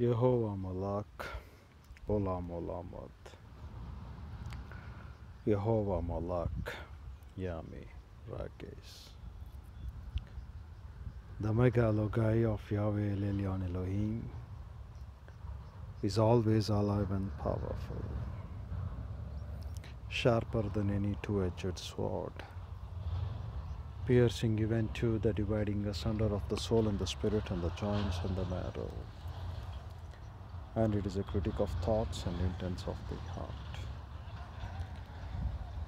Yehovah Malak, Olam Olamad. Yehovah Malak, Yami Rages. The Megalogai of Yahweh El Elyon Elohim is always alive and powerful, sharper than any two edged sword, piercing even to the dividing asunder of the soul and the spirit and the joints and the marrow. And it is a critic of thoughts and intents of the heart.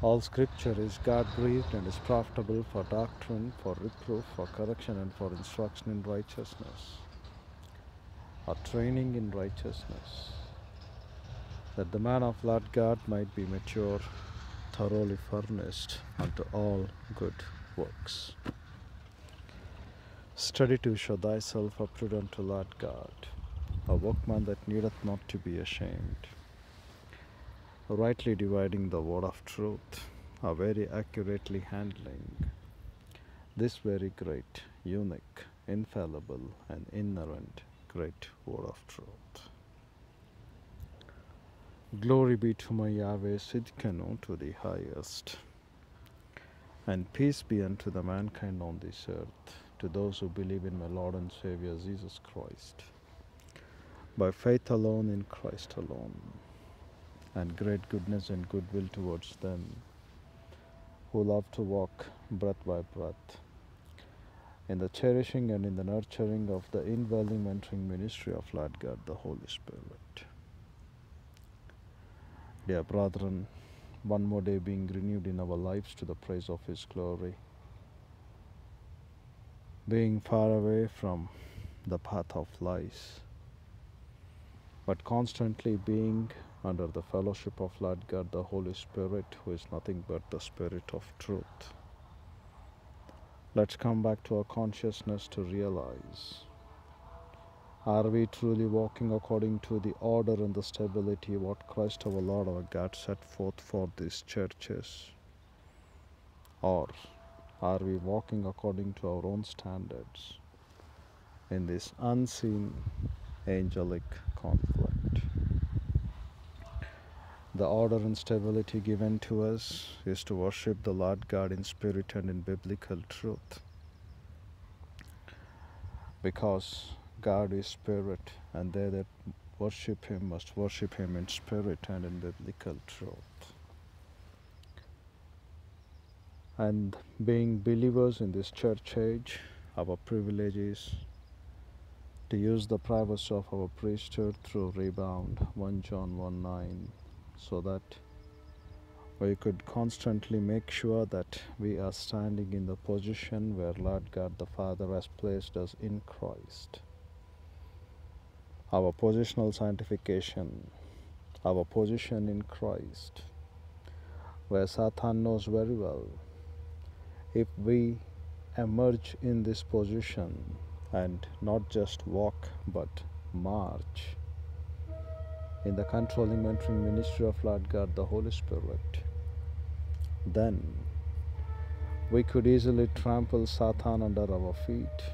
All scripture is God breathed and is profitable for doctrine, for reproof, for correction, and for instruction in righteousness, or training in righteousness, that the man of Lord God might be mature, thoroughly furnished unto all good works. Study to show thyself approved unto Lord God, a workman that needeth not to be ashamed. Rightly dividing the word of truth, a very accurately handling. This very great, unique, infallible, and inerrant great word of truth. Glory be to my Yahweh Sidkenu to the highest, and peace be unto the mankind on this earth, to those who believe in my Lord and Savior Jesus Christ, by faith alone in Christ alone and great goodness and goodwill towards them who love to walk breath by breath in the cherishing and in the nurturing of the indwelling mentoring ministry of Lord God, the Holy Spirit. Dear brethren, one more day being renewed in our lives to the praise of His glory, being far away from the path of lies, but constantly being under the fellowship of Lord God, the Holy Spirit, who is nothing but the Spirit of truth. Let's come back to our consciousness to realize are we truly walking according to the order and the stability what Christ our Lord our God set forth for these churches? Or are we walking according to our own standards in this unseen angelic conflict? The order and stability given to us is to worship the Lord God in spirit and in biblical truth. Because God is spirit, and they that worship Him must worship Him in spirit and in biblical truth. And being believers in this church age, our privilege is to use the privacy of our priesthood through rebound 1 John 1 9 so that we could constantly make sure that we are standing in the position where Lord God the Father has placed us in Christ. Our positional sanctification, our position in Christ, where Satan knows very well if we emerge in this position and not just walk but march in the controlling mentoring ministry of Lord God the Holy Spirit, then we could easily trample Satan under our feet.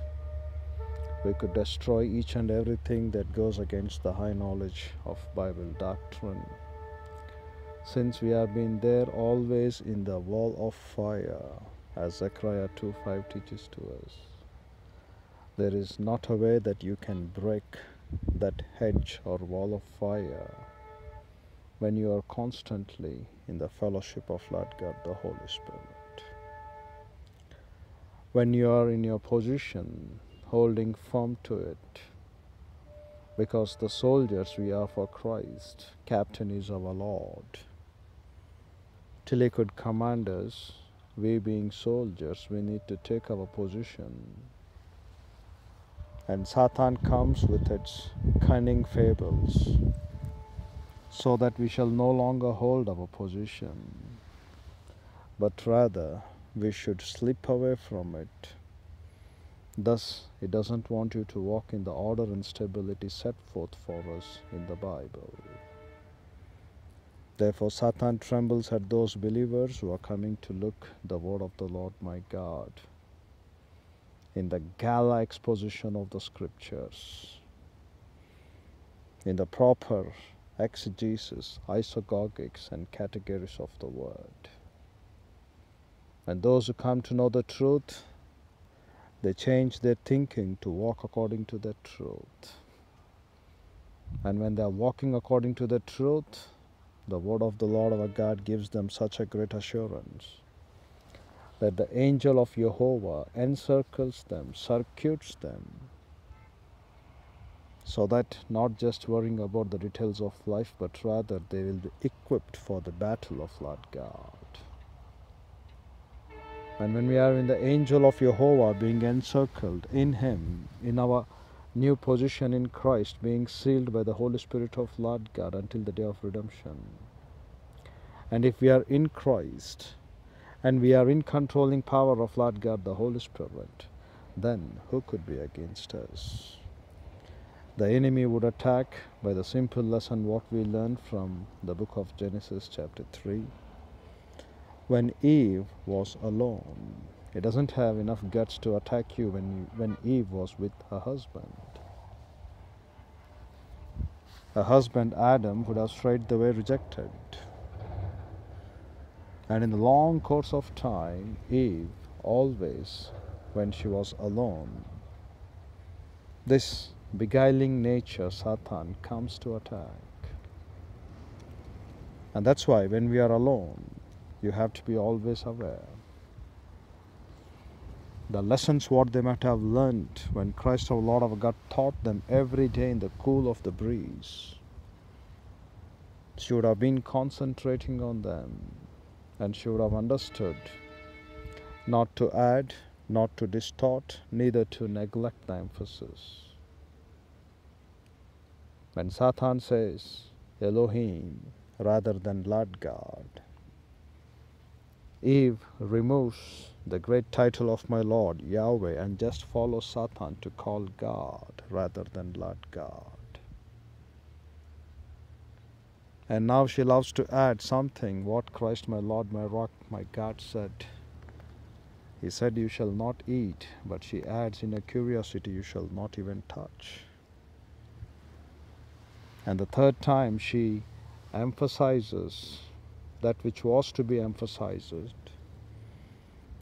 We could destroy each and everything that goes against the high knowledge of Bible doctrine. Since we have been there always in the wall of fire, as Zechariah 2:5 teaches to us, there is not a way that you can break that hedge or wall of fire when you are constantly in the fellowship of Lord God the Holy Spirit. When you are in your position, holding firm to it, because the soldiers we are for Christ, Captain is our Lord. Till He could command us, we being soldiers, we need to take our position and Satan comes with its cunning fables, so that we shall no longer hold our position, but rather we should slip away from it. Thus, he doesn't want you to walk in the order and stability set forth for us in the Bible. Therefore, Satan trembles at those believers who are coming to look the word of the Lord my God in the gala exposition of the scriptures. in the proper exegesis, isagogics, and categories of the word. And those who come to know the truth, they change their thinking to walk according to the truth. And when they are walking according to the truth, the word of the Lord our God gives them such a great assurance that the angel of Jehovah encircles them, circuits them, so that not just worrying about the details of life, but rather they will be equipped for the battle of Lord God. And when we are in the angel of Jehovah being encircled in Him, in our new position in Christ, being sealed by the Holy Spirit of Lord God until the day of redemption. And if we are in Christ and we are in controlling power of Lord God, the Holy Spirit, then who could be against us? The enemy would attack by the simple lesson what we learned from the book of Genesis, chapter 3 when Eve was alone. It doesn't have enough guts to attack you when, when Eve was with her husband. Her husband Adam would have straight away rejected. And in the long course of time, Eve always, when she was alone, this beguiling nature, Satan, comes to attack. And that's why when we are alone, you have to be always aware. The lessons what they might have learned when Christ our Lord our God taught them every day in the cool of the breeze. She would have been concentrating on them and she would have understood not to add, not to distort, neither to neglect the emphasis. When Satan says Elohim rather than Lord God, Eve removes the great title of my Lord, Yahweh, and just follows Satan to call God rather than Lord God. And now she loves to add something what Christ, my Lord, my rock, my God said. He said, You shall not eat, but she adds in a curiosity, You shall not even touch. And the third time she emphasizes that which was to be emphasized.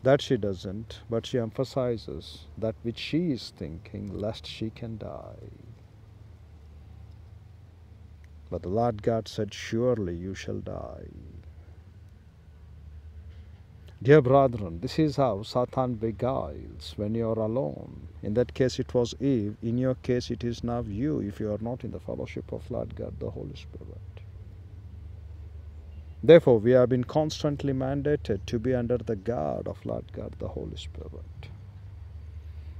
That she doesn't, but she emphasizes that which she is thinking, lest she can die. But the Lord God said, Surely you shall die. Dear brethren, this is how Satan beguiles when you are alone. In that case, it was Eve. In your case, it is now you if you are not in the fellowship of Lord God, the Holy Spirit. Therefore, we have been constantly mandated to be under the guard of Lord God, the Holy Spirit.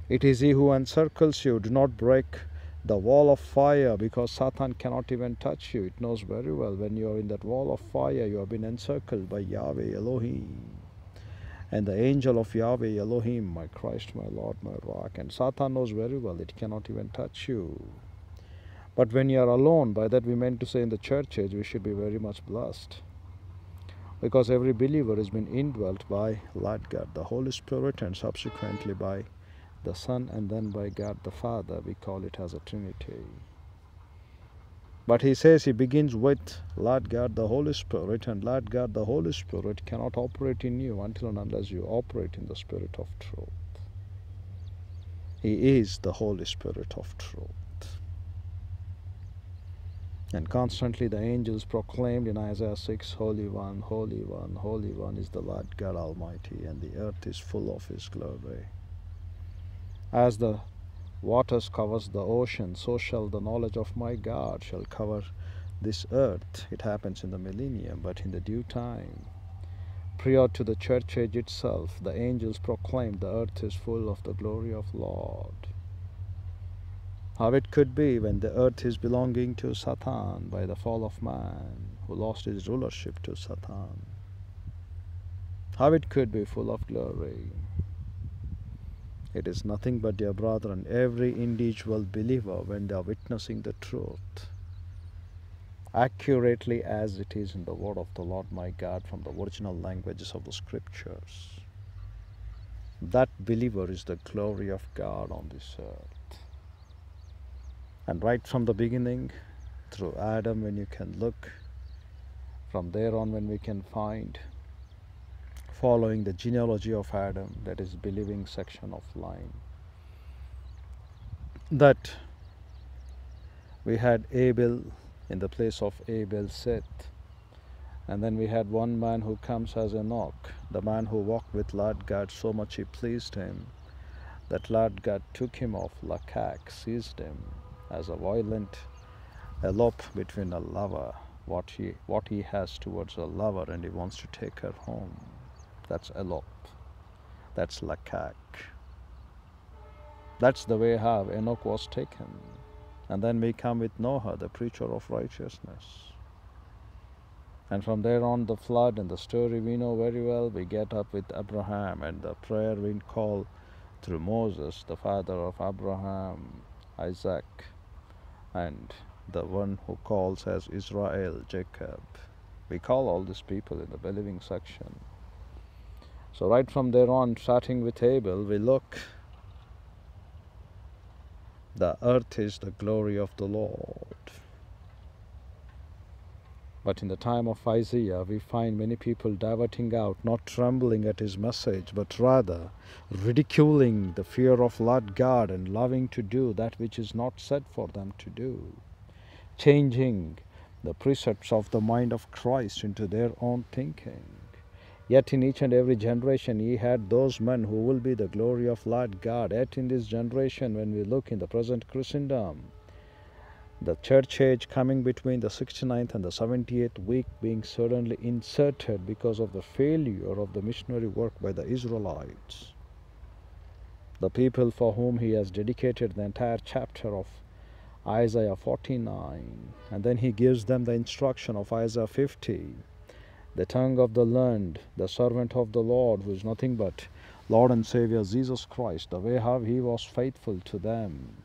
It is He who encircles you. Do not break the wall of fire because Satan cannot even touch you. It knows very well when you are in that wall of fire, you have been encircled by Yahweh Elohim and the angel of Yahweh Elohim, my Christ, my Lord, my rock. And Satan knows very well it cannot even touch you. But when you are alone, by that we meant to say in the churches, we should be very much blessed because every believer has been indwelt by Lord God, the Holy Spirit, and subsequently by the Son, and then by God the Father. We call it as a Trinity. But he says he begins with Lord God the Holy Spirit, and Lord God the Holy Spirit cannot operate in you until and unless you operate in the Spirit of truth. He is the Holy Spirit of truth. And constantly the angels proclaimed in Isaiah 6, Holy One, Holy One, Holy One is the Lord God Almighty, and the earth is full of His glory. As the waters covers the ocean, so shall the knowledge of my God shall cover this earth. It happens in the millennium, but in the due time. Prior to the church age itself, the angels proclaimed the earth is full of the glory of Lord. How it could be when the earth is belonging to Satan by the fall of man, who lost his rulership to Satan. How it could be full of glory. It is nothing but, dear brethren, every individual believer when they are witnessing the truth accurately as it is in the word of the Lord my God from the original languages of the scriptures. That believer is the glory of God on this earth. And right from the beginning, through Adam when you can look, from there on when we can find, following the genealogy of Adam, that is believing section of line, that we had Abel in the place of Abel Seth. And then we had one man who comes as Enoch, the man who walked with Lord God so much he pleased him that Lord God took him off Lakak, seized him as a violent elope between a lover, what he, what he has towards a lover, and he wants to take her home. That's elope. That's Lakak. That's the way how Enoch was taken. And then we come with Noah, the preacher of righteousness. And from there on, the flood and the story we know very well. We get up with Abraham and the prayer we call through Moses, the father of Abraham, Isaac, and the one who calls as Israel, Jacob. We call all these people in the believing section. So, right from there on, starting with Abel, we look the earth is the glory of the Lord. But in the time of Isaiah, we find many people diverting out, not trembling at his message, but rather ridiculing the fear of Lord God and loving to do that which is not said for them to do, changing the precepts of the mind of Christ into their own thinking. Yet in each and every generation he had those men who will be the glory of Lord God. Yet in this generation, when we look in the present Christendom, the church age coming between the 69th and the 78th week being suddenly inserted because of the failure of the missionary work by the Israelites. The people for whom he has dedicated the entire chapter of Isaiah 49, and then he gives them the instruction of Isaiah 50 the tongue of the learned, the servant of the Lord, who is nothing but Lord and Savior Jesus Christ, the way how he was faithful to them.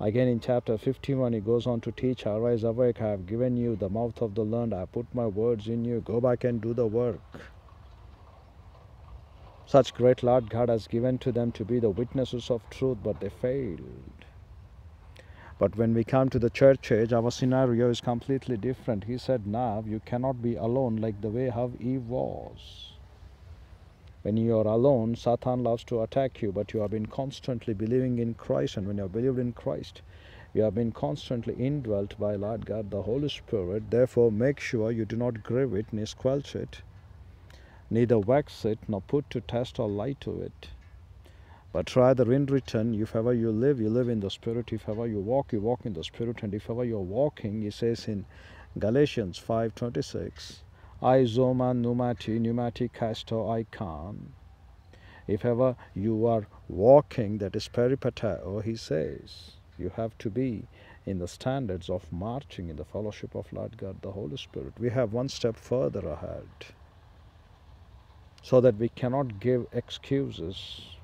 Again in chapter 51, he goes on to teach, Arise, awake, I have given you the mouth of the learned, I put my words in you, go back and do the work. Such great Lord God has given to them to be the witnesses of truth, but they failed. But when we come to the church age, our scenario is completely different. He said, Now you cannot be alone like the way how Eve was. When you are alone, Satan loves to attack you, but you have been constantly believing in Christ, and when you have believed in Christ, you have been constantly indwelt by Lord God, the Holy Spirit. Therefore, make sure you do not grieve it, nor squelch it, neither wax it, nor put to test or lie to it. But rather in return, if ever you live, you live in the Spirit. If ever you walk, you walk in the Spirit. And if ever you are walking, he says in Galatians 5.26, I zoma numati pneumati casto icon. If ever you are walking, that is peripateo, he says, you have to be in the standards of marching in the fellowship of Lord God, the Holy Spirit. We have one step further ahead so that we cannot give excuses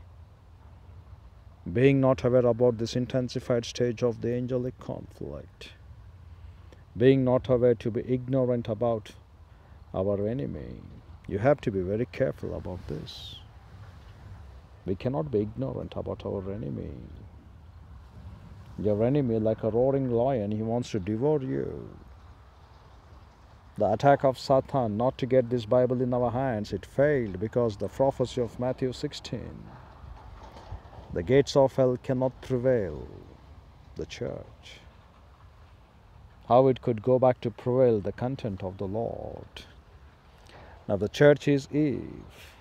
being not aware about this intensified stage of the angelic conflict, being not aware to be ignorant about our enemy. You have to be very careful about this. We cannot be ignorant about our enemy. Your enemy, like a roaring lion, he wants to devour you. The attack of Satan not to get this Bible in our hands, it failed because the prophecy of Matthew 16 the gates of hell cannot prevail the church. How it could go back to prevail the content of the Lord. Now the church is Eve.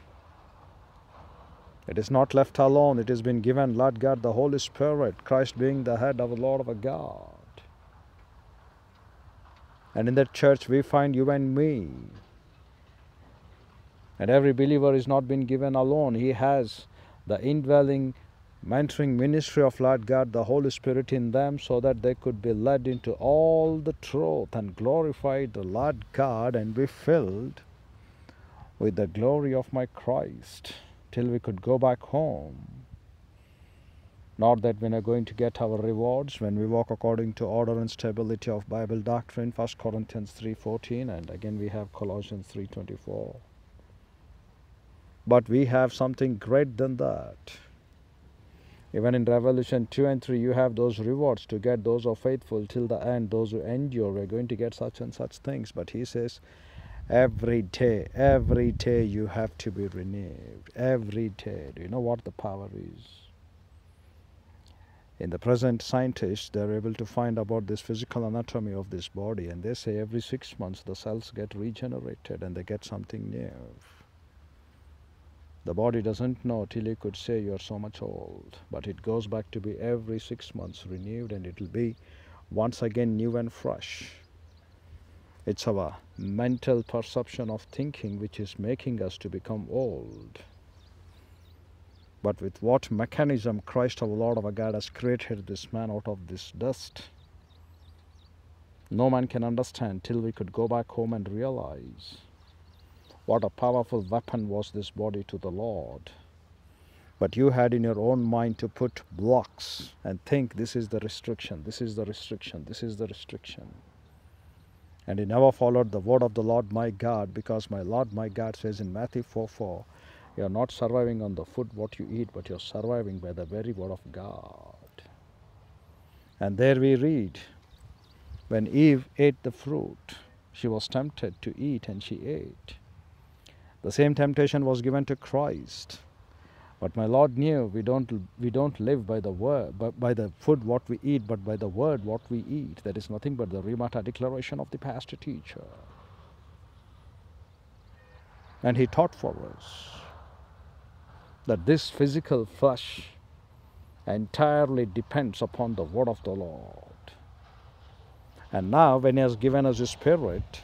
It is not left alone. It has been given Lord God, the Holy Spirit, Christ being the head of the Lord of a God. And in that church we find you and me. And every believer is not been given alone. He has the indwelling mentoring ministry of Lord God, the Holy Spirit in them, so that they could be led into all the truth and glorify the Lord God and be filled with the glory of my Christ till we could go back home. Not that we are going to get our rewards when we walk according to order and stability of Bible doctrine, 1 Corinthians 3.14 and again we have Colossians 3.24. But we have something great than that Even in Revelation 2 and 3, you have those rewards to get those who are faithful till the end, those who endure. We're going to get such and such things. But he says, every day, every day you have to be renewed. Every day. Do you know what the power is? In the present, scientists they're able to find about this physical anatomy of this body, and they say every six months the cells get regenerated and they get something new. The body doesn't know till you could say you're so much old, but it goes back to be every six months renewed and it'll be once again new and fresh. It's our mental perception of thinking which is making us to become old. But with what mechanism Christ our Lord our God has created this man out of this dust, no man can understand till we could go back home and realize what a powerful weapon was this body to the Lord. But you had in your own mind to put blocks and think this is the restriction, this is the restriction, this is the restriction. And he never followed the word of the Lord my God because my Lord my God says in Matthew 4 4, you are not surviving on the food what you eat, but you're surviving by the very word of God. And there we read, when Eve ate the fruit, she was tempted to eat and she ate. The same temptation was given to Christ. But my Lord knew we don't, we don't live by the word, but by the food what we eat, but by the word what we eat. That is nothing but the Rhema declaration of the pastor teacher. And he taught for us that this physical flesh entirely depends upon the word of the Lord. And now, when He has given us His Spirit,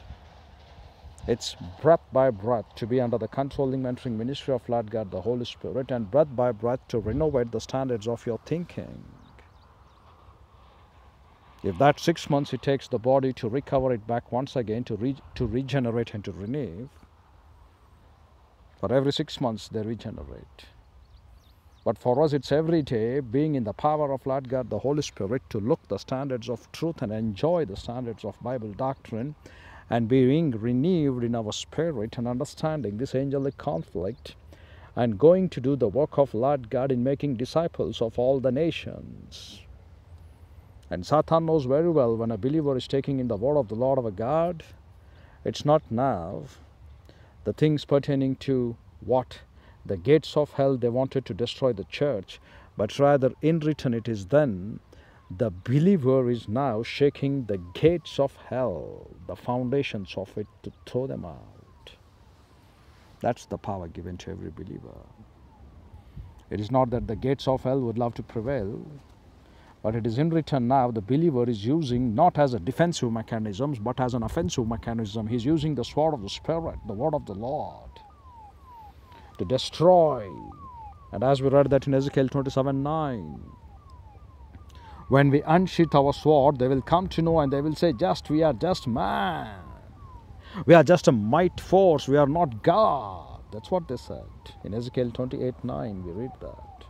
it's breath by breath to be under the controlling mentoring ministry of Lord God, the Holy Spirit, and breath by breath to renovate the standards of your thinking. If that six months it takes the body to recover it back once again, to, re- to regenerate and to renew, for every six months they regenerate. But for us, it's every day being in the power of Lord God, the Holy Spirit, to look the standards of truth and enjoy the standards of Bible doctrine and being renewed in our spirit and understanding this angelic conflict and going to do the work of Lord God in making disciples of all the nations. And Satan knows very well when a believer is taking in the word of the Lord our God, it's not now. The things pertaining to what? The gates of hell they wanted to destroy the church, but rather in return it is then the believer is now shaking the gates of hell, the foundations of it, to throw them out. That's the power given to every believer. It is not that the gates of hell would love to prevail, but it is in return now the believer is using not as a defensive mechanism, but as an offensive mechanism. He's using the sword of the Spirit, the word of the Lord, to destroy. And as we read that in Ezekiel 27 9, when we unsheath our sword, they will come to know and they will say, Just we are just man. We are just a might force. We are not God. That's what they said. In Ezekiel 28 9, we read that.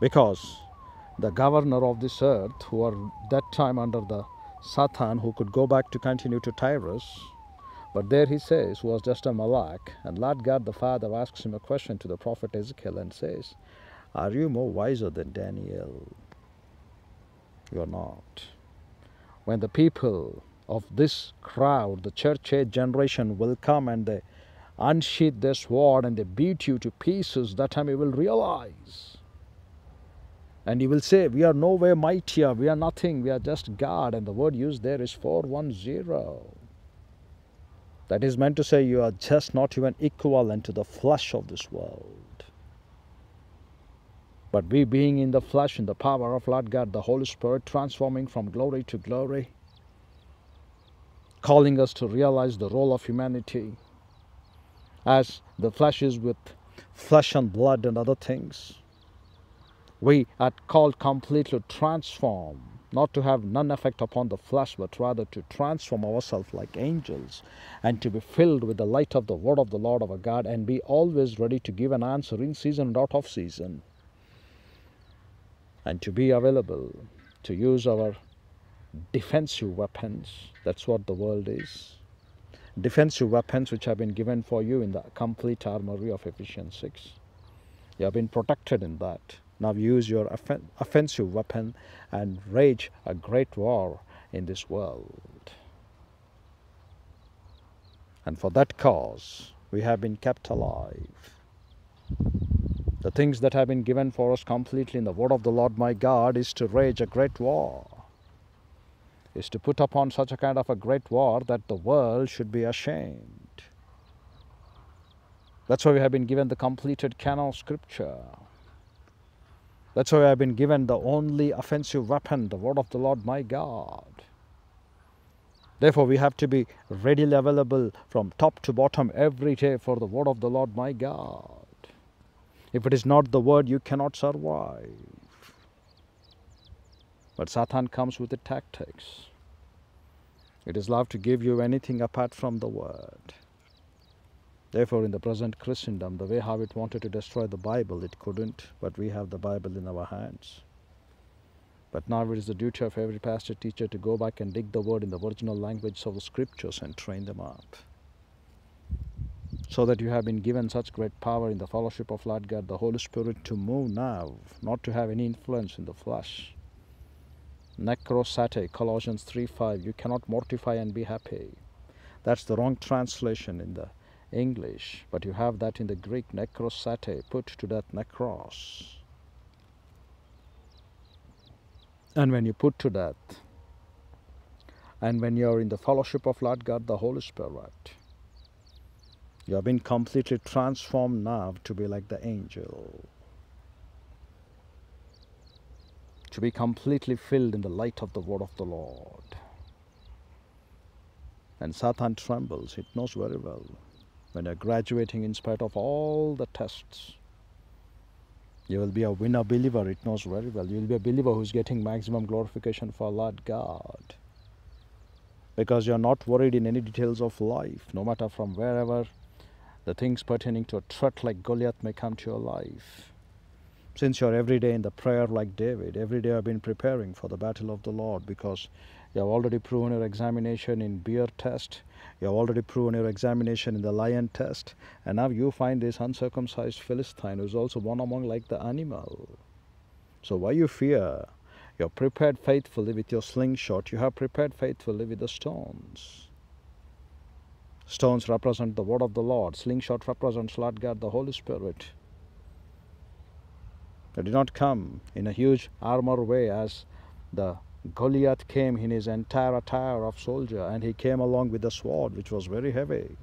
Because the governor of this earth, who are that time under the Satan, who could go back to continue to Tyrus, but there he says, was just a Malak, and Lord God the Father asks him a question to the prophet Ezekiel and says, Are you more wiser than Daniel? You are not. When the people of this crowd, the church age generation, will come and they unsheath their sword and they beat you to pieces, that time you will realize. And you will say, We are nowhere mightier, we are nothing, we are just God. And the word used there is 410. That is meant to say you are just not even equivalent to the flesh of this world. But we being in the flesh, in the power of Lord God, the Holy Spirit, transforming from glory to glory, calling us to realize the role of humanity as the flesh is with flesh and blood and other things. We are called completely to transform, not to have none effect upon the flesh, but rather to transform ourselves like angels and to be filled with the light of the word of the Lord our God and be always ready to give an answer in season and out of season and to be available to use our defensive weapons. That's what the world is. Defensive weapons which have been given for you in the complete armory of Ephesians 6. You have been protected in that. Now use your offen- offensive weapon and wage a great war in this world. And for that cause, we have been kept alive. The things that have been given for us completely in the word of the Lord my God is to wage a great war, is to put upon such a kind of a great war that the world should be ashamed. That's why we have been given the completed canon Scripture. That's why we have been given the only offensive weapon, the word of the Lord my God. Therefore, we have to be readily available from top to bottom every day for the word of the Lord my God. If it is not the word, you cannot survive. But Satan comes with the tactics. It is love to give you anything apart from the word. Therefore, in the present Christendom, the way how it wanted to destroy the Bible, it couldn't, but we have the Bible in our hands. But now it is the duty of every pastor teacher to go back and dig the word in the original language of the scriptures and train them up. So that you have been given such great power in the fellowship of Lord God, the Holy Spirit, to move now, not to have any influence in the flesh. Necrosate, Colossians 3 5, you cannot mortify and be happy. That's the wrong translation in the English, but you have that in the Greek, necrosate, put to death, necros. And when you put to death, and when you are in the fellowship of Lord God, the Holy Spirit, you have been completely transformed now to be like the angel. To be completely filled in the light of the word of the Lord. And Satan trembles, it knows very well. When you're graduating in spite of all the tests, you will be a winner believer, it knows very well. You will be a believer who is getting maximum glorification for Lord God. Because you are not worried in any details of life, no matter from wherever the things pertaining to a threat like Goliath may come to your life. Since you're every day in the prayer like David, every day I've been preparing for the battle of the Lord because you have already proven your examination in beer test, you have already proven your examination in the lion test, and now you find this uncircumcised Philistine who's also one among like the animal. So why you fear? You're prepared faithfully with your slingshot, you have prepared faithfully with the stones. Stones represent the word of the Lord, slingshot represents Lord God, the Holy Spirit. They did not come in a huge armor way as the Goliath came in his entire attire of soldier, and he came along with a sword which was very heavy.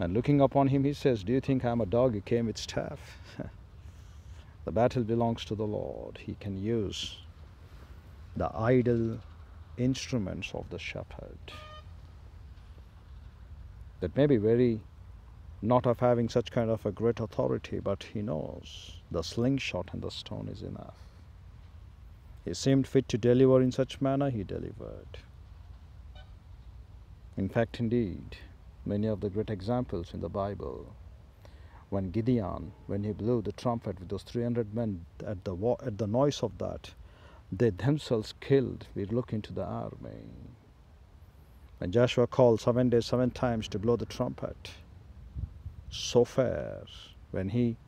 And looking upon him, he says, Do you think I'm a dog? He came with staff. the battle belongs to the Lord. He can use the idle instruments of the shepherd. That may be very not of having such kind of a great authority, but he knows the slingshot and the stone is enough. He seemed fit to deliver in such manner, he delivered. In fact, indeed, many of the great examples in the Bible, when Gideon, when he blew the trumpet with those 300 men, at the, at the noise of that, they themselves killed. We look into the army. When Joshua called seven days, seven times to blow the trumpet, so fair, when he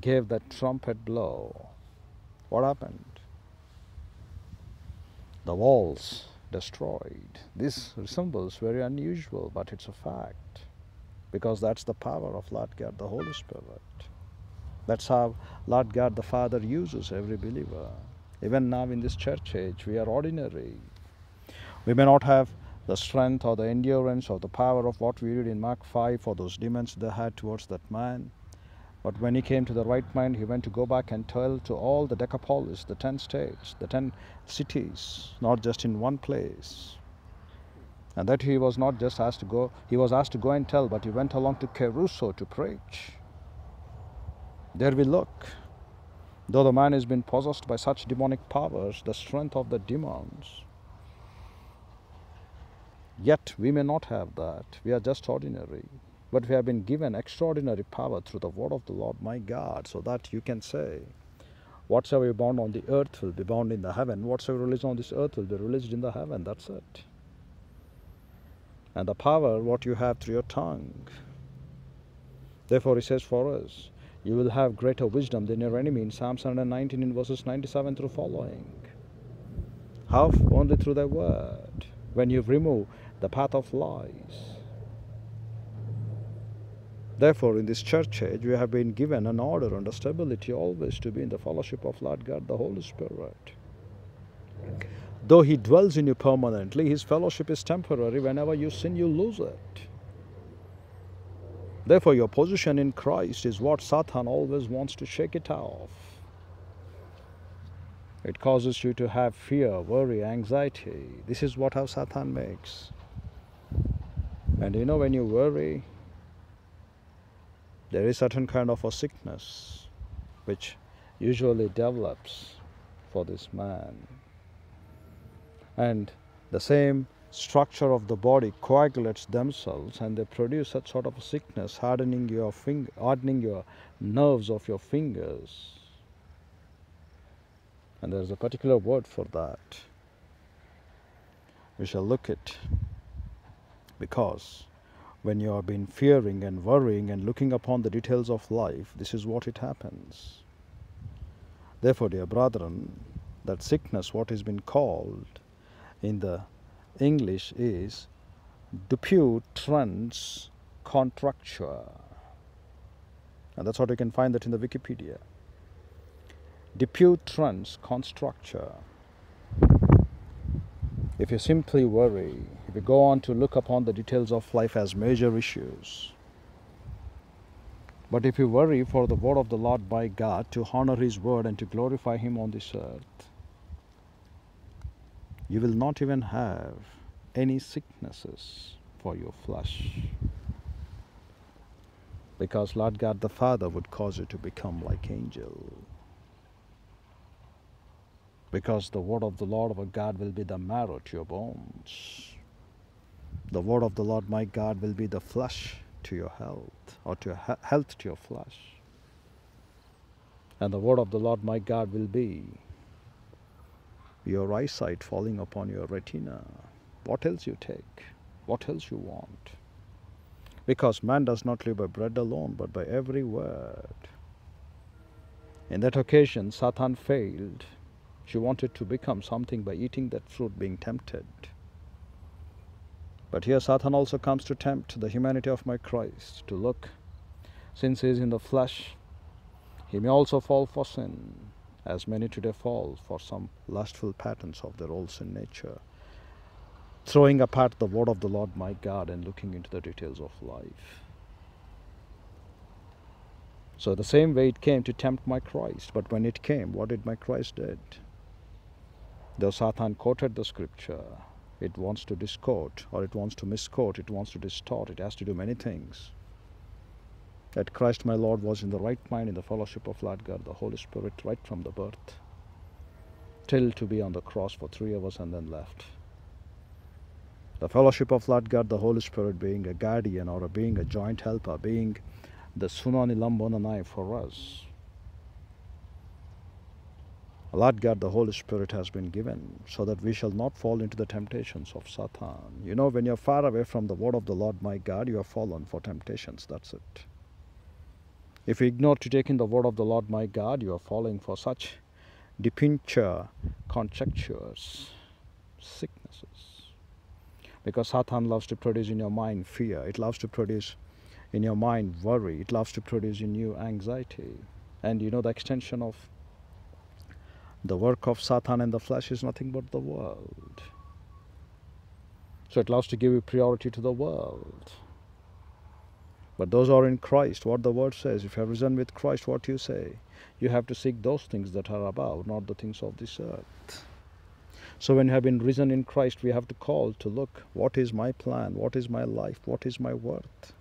gave that trumpet blow, what happened? The walls destroyed. This resembles very unusual, but it's a fact. Because that's the power of Lord God, the Holy Spirit. That's how Lord God the Father uses every believer. Even now in this church age, we are ordinary. We may not have the strength or the endurance or the power of what we read in Mark 5 for those demons they had towards that man. But when he came to the right mind, he went to go back and tell to all the Decapolis, the ten states, the ten cities, not just in one place. And that he was not just asked to go, he was asked to go and tell, but he went along to kerusso to preach. There we look. Though the man has been possessed by such demonic powers, the strength of the demons Yet we may not have that. We are just ordinary. But we have been given extraordinary power through the word of the Lord my God, so that you can say, Whatsoever you bound on the earth will be bound in the heaven. Whatsoever released on this earth will be released in the heaven. That's it. And the power, what you have through your tongue. Therefore, he says for us, you will have greater wisdom than your enemy in Psalm 119 in verses 97 through following. How? Only through the word. When you remove the path of lies. Therefore, in this church age, we have been given an order and a stability always to be in the fellowship of Lord God, the Holy Spirit. Though He dwells in you permanently, His fellowship is temporary. Whenever you sin, you lose it. Therefore, your position in Christ is what Satan always wants to shake it off. It causes you to have fear, worry, anxiety. This is what our Satan makes. And you know, when you worry, there is certain kind of a sickness which usually develops for this man. And the same structure of the body coagulates themselves and they produce such sort of sickness, hardening your finger, hardening your nerves of your fingers. And there is a particular word for that. We shall look at because when you have been fearing and worrying and looking upon the details of life, this is what it happens. Therefore, dear brethren, that sickness, what has been called in the English is Dupuytren's contracture. And that's what you can find that in the Wikipedia. Dupuytren's contracture. If you simply worry, if you go on to look upon the details of life as major issues, but if you worry for the word of the Lord by God to honor His word and to glorify Him on this earth, you will not even have any sicknesses for your flesh. Because Lord God the Father would cause you to become like angel. Because the word of the Lord of our God will be the marrow to your bones. The word of the Lord my God will be the flesh to your health, or to he- health to your flesh. And the word of the Lord my God will be your eyesight falling upon your retina. What else you take? What else you want? Because man does not live by bread alone, but by every word. In that occasion, Satan failed. She wanted to become something by eating that fruit, being tempted. But here, Satan also comes to tempt the humanity of my Christ to look. Since he is in the flesh, he may also fall for sin, as many today fall for some lustful patterns of their old sin nature throwing apart the word of the Lord my God and looking into the details of life. So the same way it came to tempt my Christ, but when it came, what did my Christ did? Though Satan quoted the scripture, it wants to disquote or it wants to misquote, it wants to distort, it has to do many things. That Christ my Lord was in the right mind in the fellowship of God, the Holy Spirit, right from the birth, till to be on the cross for three hours and then left. The fellowship of God, the Holy Spirit, being a guardian or being a joint helper, being the sunantilambanomai for us. Lord God, the Holy Spirit has been given so that we shall not fall into the temptations of Satan. You know, when you're far away from the word of the Lord my God, you have fallen for temptations. That's it. If you ignore to take in the word of the Lord my God, you are falling for such Dupuytren, contractures, sicknesses. Because Satan loves to produce in your mind fear. It loves to produce in your mind worry. It loves to produce in you anxiety. And you know the extension of the work of Satan in the flesh is nothing but the world. So it loves to give you priority to the world. But those are in Christ, what the word says, if you have risen with Christ, what you say? You have to seek those things that are above, not the things of this earth. So when you have been risen in Christ, we have to call to look, what is my plan? What is my life? What is my worth?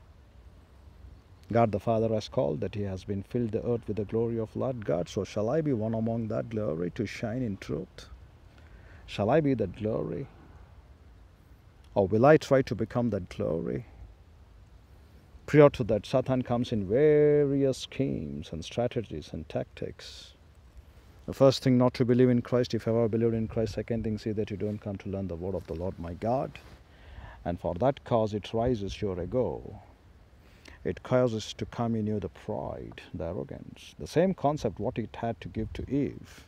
God the Father has called that He has been filled the earth with the glory of Lord God. So shall I be one among that glory to shine in truth? Shall I be that glory? Or will I try to become that glory? Prior to that, Satan comes in various schemes and strategies and tactics. The first thing not to believe in Christ, if you ever believed in Christ, second thing, see that you don't come to learn the word of the Lord my God. And for that cause it rises your ego it causes to come in you the pride, the arrogance. The same concept what it had to give to Eve.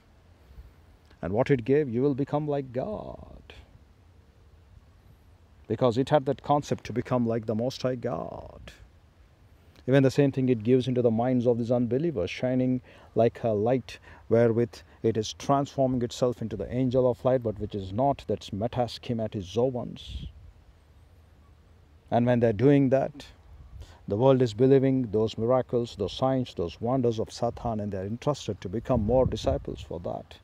And what it gave, you will become like God. Because it had that concept to become like the Most High God. Even the same thing it gives into the minds of these unbelievers, shining like a light wherewith it is transforming itself into the angel of light, but which is not, that's metaschematizoans. And when they're doing that, the world is believing those miracles, those signs, those wonders of Satan, and they're interested to become more disciples for that.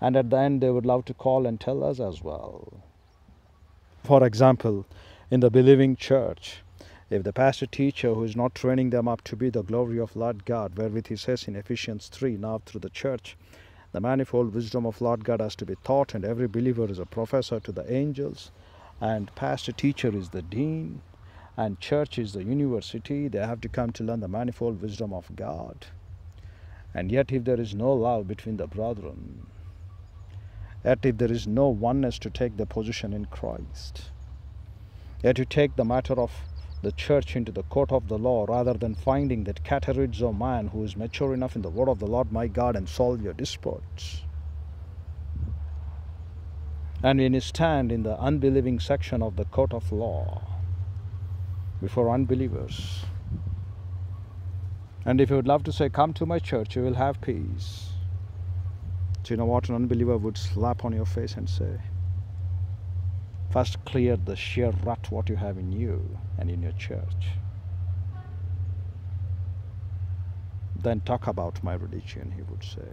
And at the end, they would love to call and tell us as well. For example, in the believing church, if the pastor teacher who is not training them up to be the glory of Lord God, wherewith he says in Ephesians 3, now through the church, the manifold wisdom of Lord God has to be taught, and every believer is a professor to the angels, and pastor teacher is the dean, and church is the university. They have to come to learn the manifold wisdom of God. And yet, if there is no love between the brethren, yet if there is no oneness to take the position in Christ, yet to take the matter of the church into the court of the law rather than finding that katartizo man who is mature enough in the word of the Lord my God and solve your disputes. And when you stand in the unbelieving section of the court of law, before unbelievers. And if you would love to say, Come to my church, you will have peace. Do you know what an unbeliever would slap on your face and say, First clear the sheer rut what you have in you and in your church. Then talk about my religion, he would say.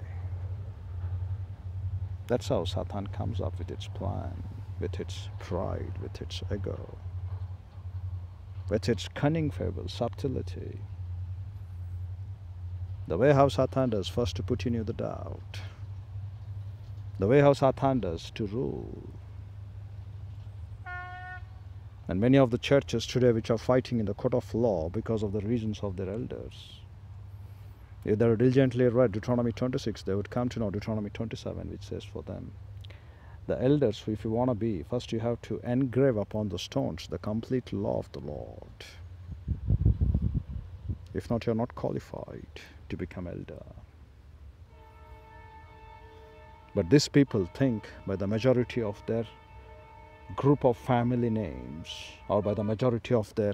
That's how Satan comes up with its plan, with its pride, with its ego with its cunning fable, subtlety. The way how Satan does first to put in you the doubt. The way how Satan does to rule. And many of the churches today which are fighting in the court of law because of the reasons of their elders. If they diligently read Deuteronomy 26, they would come to know Deuteronomy 27, which says for them, the elders, if you want to be, first you have to engrave upon the stones the complete law of the Lord. If not, you're not qualified to become elder. But these people think by the majority of their group of family names or by the majority of their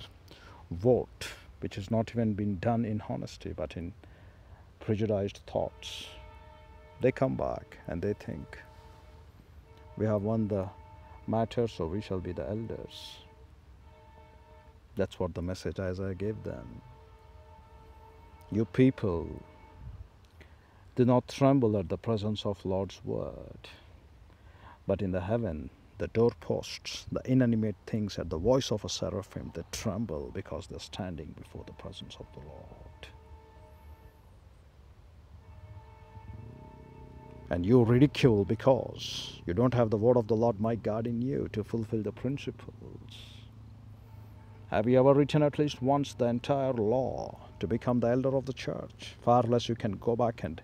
vote, which has not even been done in honesty but in prejudiced thoughts, they come back and they think we have won the matter, so we shall be the elders. That's what the message Isaiah gave them. You people do not tremble at the presence of Lord's word, but in the heaven the doorposts, the inanimate things at the voice of a seraphim, they tremble because they're standing before the presence of the Lord. And you ridicule because you don't have the word of the Lord my God in you to fulfill the principles. Have you ever written at least once the entire law to become the elder of the church? Far less you can go back and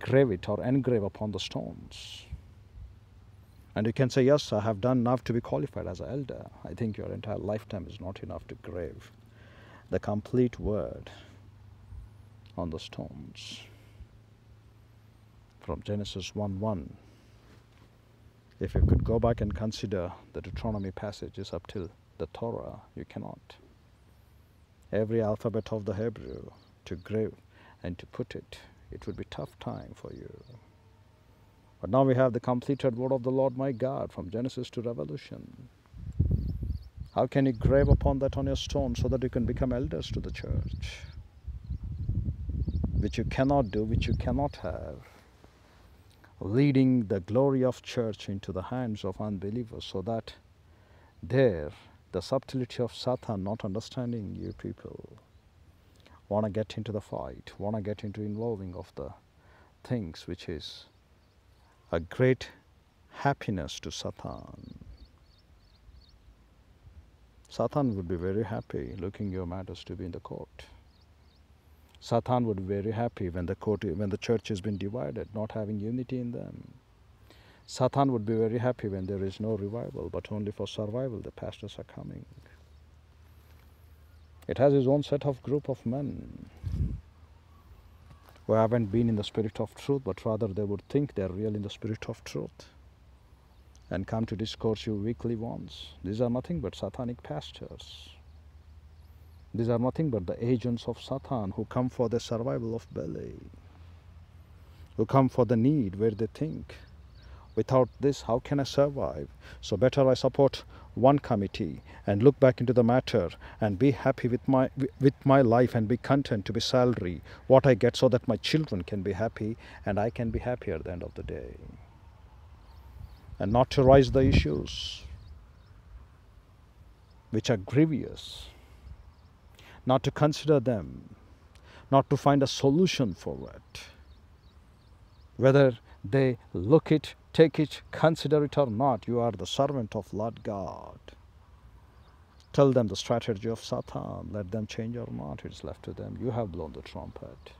grave it or engrave upon the stones. And you can say, Yes, I have done enough to be qualified as an elder. I think your entire lifetime is not enough to grave the complete word on the stones from Genesis 1 1. If you could go back and consider the Deuteronomy passages up till the Torah, you cannot. Every alphabet of the Hebrew to grave and to put it, it would be tough time for you. But now we have the completed word of the Lord my God from Genesis to Revelation. How can you grave upon that on your stone so that you can become elders to the church? Which you cannot do, which you cannot have leading the glory of church into the hands of unbelievers so that there the subtlety of satan not understanding you people want to get into the fight want to get into involving of the things which is a great happiness to satan. Satan would be very happy looking your matters to be in the court Satan would be very happy when the court, when the church has been divided, not having unity in them. Satan would be very happy when there is no revival, but only for survival the pastors are coming. It has its own set of group of men who haven't been in the spirit of truth, but rather they would think they're real in the spirit of truth and come to discourse you weekly once. These are nothing but satanic pastors. These are nothing but the agents of Satan who come for the survival of belly, who come for the need where they think. Without this, how can I survive? So better I support one committee and look back into the matter and be happy with my with my life and be content to be salary what I get so that my children can be happy and I can be happy at the end of the day. And not to raise the issues which are grievous, not to consider them, not to find a solution for it. Whether they look it Take it, consider it or not, you are the servant of Lord God. Tell them the strategy of Satan, let them change or not, it's left to them. You have blown the trumpet.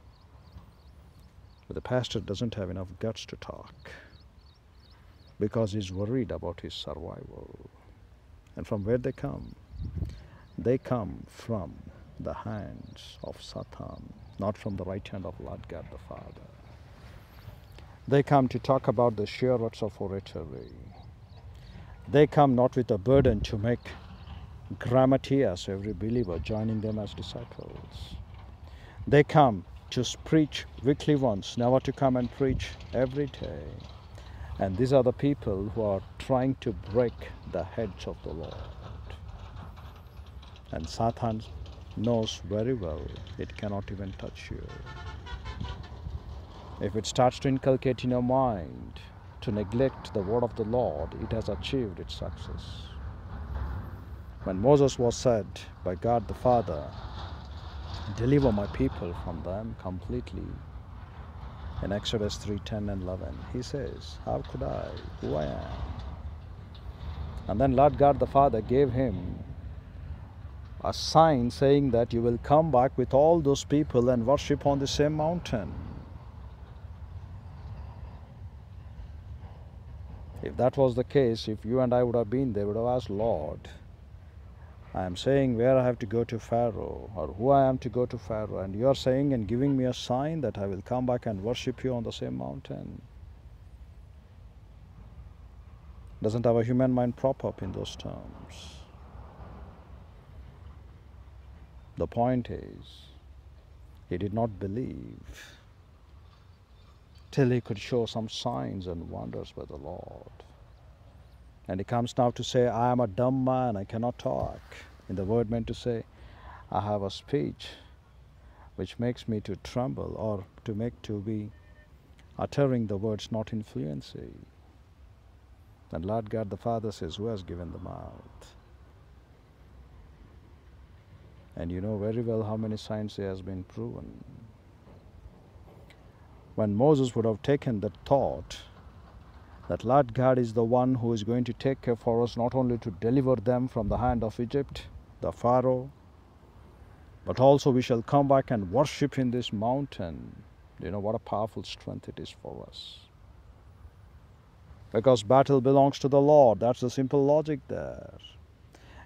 But the pastor doesn't have enough guts to talk because he's worried about his survival. And from where they come? They come from the hands of Satan, not from the right hand of Lord God the Father. They come to talk about the sheer words of oratory. They come not with a burden to make grammateus every believer, joining them as disciples. They come to preach weekly once, never to come and preach every day. And these are the people who are trying to break the heads of the Lord. And Satan knows very well it cannot even touch you. If it starts to inculcate in your mind to neglect the word of the Lord, it has achieved its success. When Moses was said by God the Father, deliver my people from them completely, in Exodus 3 10 and 11, he says, How could I? Who I am? And then Lord God the Father gave him a sign saying that you will come back with all those people and worship on the same mountain. If that was the case, if you and I would have been there, would have asked, Lord, I am saying where I have to go to Pharaoh or who I am to go to Pharaoh, and you are saying and giving me a sign that I will come back and worship you on the same mountain. Doesn't our human mind prop up in those terms? The point is, he did not believe till he could show some signs and wonders by the Lord. And he comes now to say, I am a dumb man, I cannot talk. In the word meant to say, I have a speech which makes me to tremble or to make to be uttering the words not in fluency. And Lord God the Father says, Who has given the mouth? And you know very well how many signs he has been proven when Moses would have taken that thought that Lord God is the one who is going to take care for us not only to deliver them from the hand of Egypt, the Pharaoh, but also we shall come back and worship in this mountain. You know what a powerful strength it is for us. Because battle belongs to the Lord. That's the simple logic there.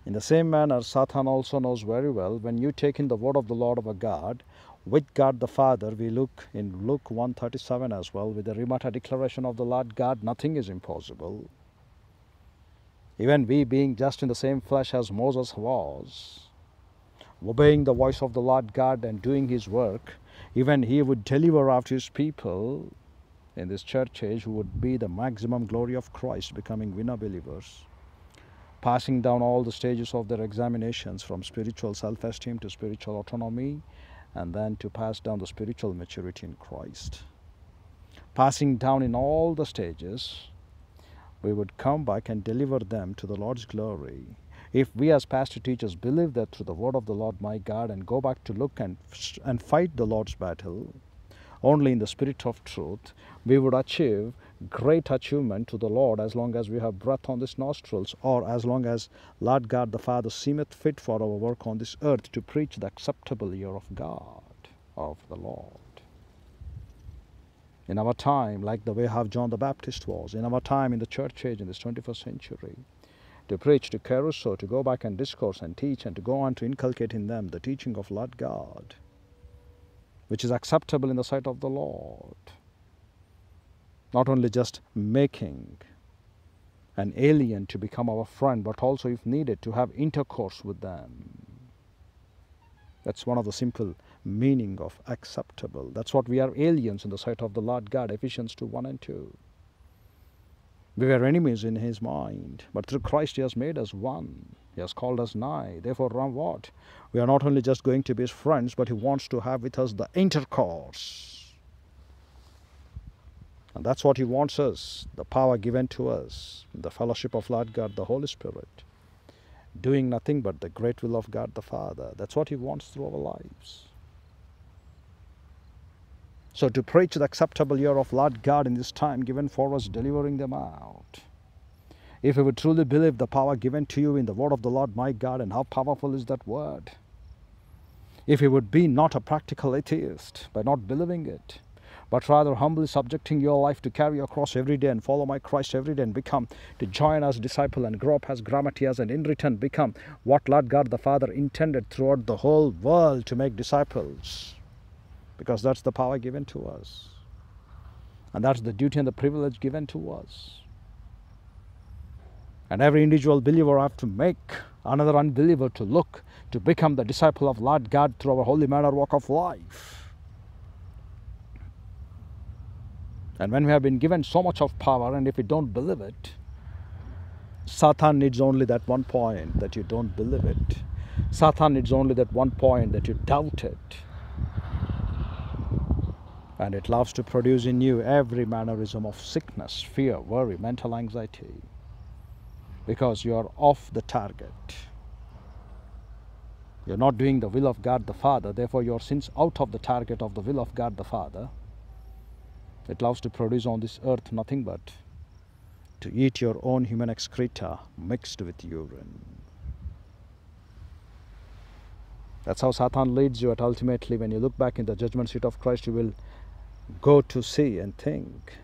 In the same manner, Satan also knows very well when you take in the word of the Lord of a God, with God the Father, we look in Luke 137 as well, with the rhemata declaration of the Lord God, nothing is impossible. Even we being just in the same flesh as Moses was, obeying the voice of the Lord God and doing his work, even he would deliver after his people in this church age who would be the maximum glory of Christ, becoming winner believers, passing down all the stages of their examinations from spiritual self esteem to spiritual autonomy and then to pass down the spiritual maturity in Christ. Passing down in all the stages, we would come back and deliver them to the Lord's glory. If we as pastor teachers believe that through the word of the Lord my God and go back to look and, and fight the Lord's battle only in the spirit of truth, we would achieve great achievement to the Lord as long as we have breath on these nostrils, or as long as Lord God the Father seemeth fit for our work on this earth to preach the acceptable year of God, of the Lord. In our time, like the way how John the Baptist was, in our time in the church age in this 21st century, to preach to kerusso, to go back and discourse and teach and to go on to inculcate in them the teaching of Lord God, which is acceptable in the sight of the Lord. Not only just making an alien to become our friend, but also, if needed, to have intercourse with them. That's one of the simple meaning of acceptable. That's what we are aliens in the sight of the Lord God, Ephesians 2 1 and 2. We were enemies in his mind, but through Christ he has made us one. He has called us nigh. Therefore, run what? We are not only just going to be his friends, but he wants to have with us the intercourse. And that's what he wants us, the power given to us, the fellowship of Lord God, the Holy Spirit, doing nothing but the great will of God the Father. That's what he wants through our lives. So to preach the acceptable year of Lord God in this time given for us, delivering them out. If you would truly believe the power given to you in the word of the Lord my God, and how powerful is that word. If you would be not a practical atheist by not believing it, but rather humbly subjecting your life to carry your cross every day and follow my Christ every day and become to join as disciple and grow up as grammateus and in return become what Lord God the Father intended throughout the whole world to make disciples because that's the power given to us. And that's the duty and the privilege given to us. And every individual believer have to make another unbeliever to look to become the disciple of Lord God through our holy manner walk of life. And when we have been given so much of power, and if we don't believe it, Satan needs only that one point that you don't believe it. Satan needs only that one point that you doubt it and it loves to produce in you every mannerism of sickness, fear, worry, mental anxiety, because you are off the target. You're not doing the will of God the Father, therefore, your sins out of the target of the will of God the Father. It loves to produce on this earth nothing but to eat your own human excreta mixed with urine. That's how Satan leads you at ultimately. When you look back in the judgment seat of Christ, you will go to see and think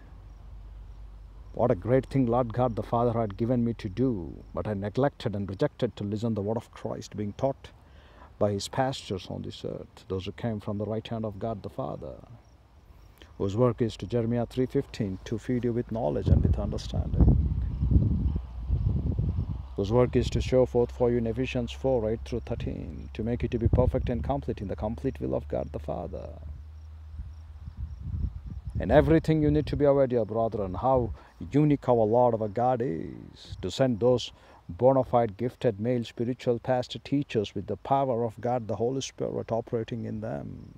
what a great thing Lord God the Father had given me to do, but I neglected and rejected to listen the word of Christ being taught by his pastors on this earth, those who came from the right hand of God the Father, whose work is to Jeremiah 3.15 to feed you with knowledge and with understanding, whose work is to show forth for you in Ephesians 4, 8 through 13, to make you to be perfect and complete in the complete will of God the Father. And everything you need to be aware, dear brethren, how unique our Lord our God is to send those bona fide gifted male spiritual pastor teachers with the power of God, the Holy Spirit operating in them.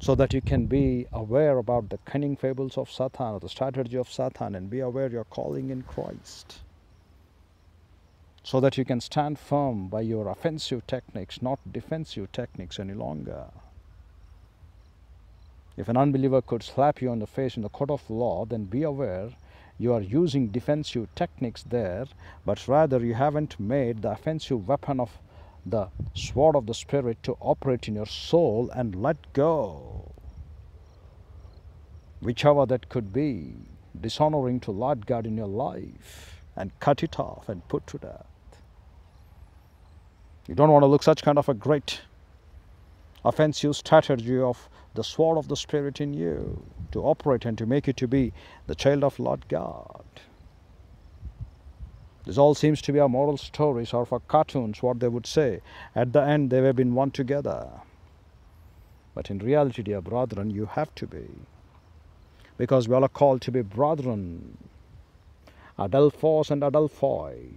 So that you can be aware about the cunning fables of Satan or the strategy of Satan and be aware your calling in Christ. So that you can stand firm by your offensive techniques, not defensive techniques any longer. If an unbeliever could slap you on the face in the court of law, then be aware you are using defensive techniques there, but rather you haven't made the offensive weapon of the sword of the Spirit to operate in your soul and let go. Whichever that could be, dishonoring to Lord God in your life, and cut it off and put to death. You don't want to look such kind of a great offensive strategy of the sword of the Spirit in you to operate and to make you to be the child of Lord God. This all seems to be our moral stories or for cartoons, what they would say. At the end, they have been one together. But in reality, dear brethren, you have to be. Because we all are called to be brethren, adelphos and adelphoi,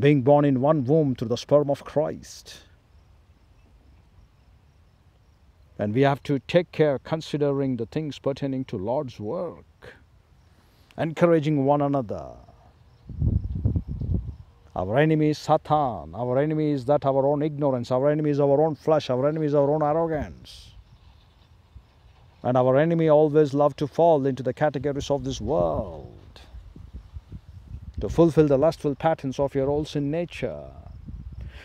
being born in one womb through the sperm of Christ And we have to take care considering the things pertaining to Lord's work, encouraging one another. Our enemy is Satan. Our enemy is that our own ignorance. Our enemy is our own flesh. Our enemy is our own arrogance. And our enemy always love to fall into the categories of this world, to fulfill the lustful patterns of your old sin nature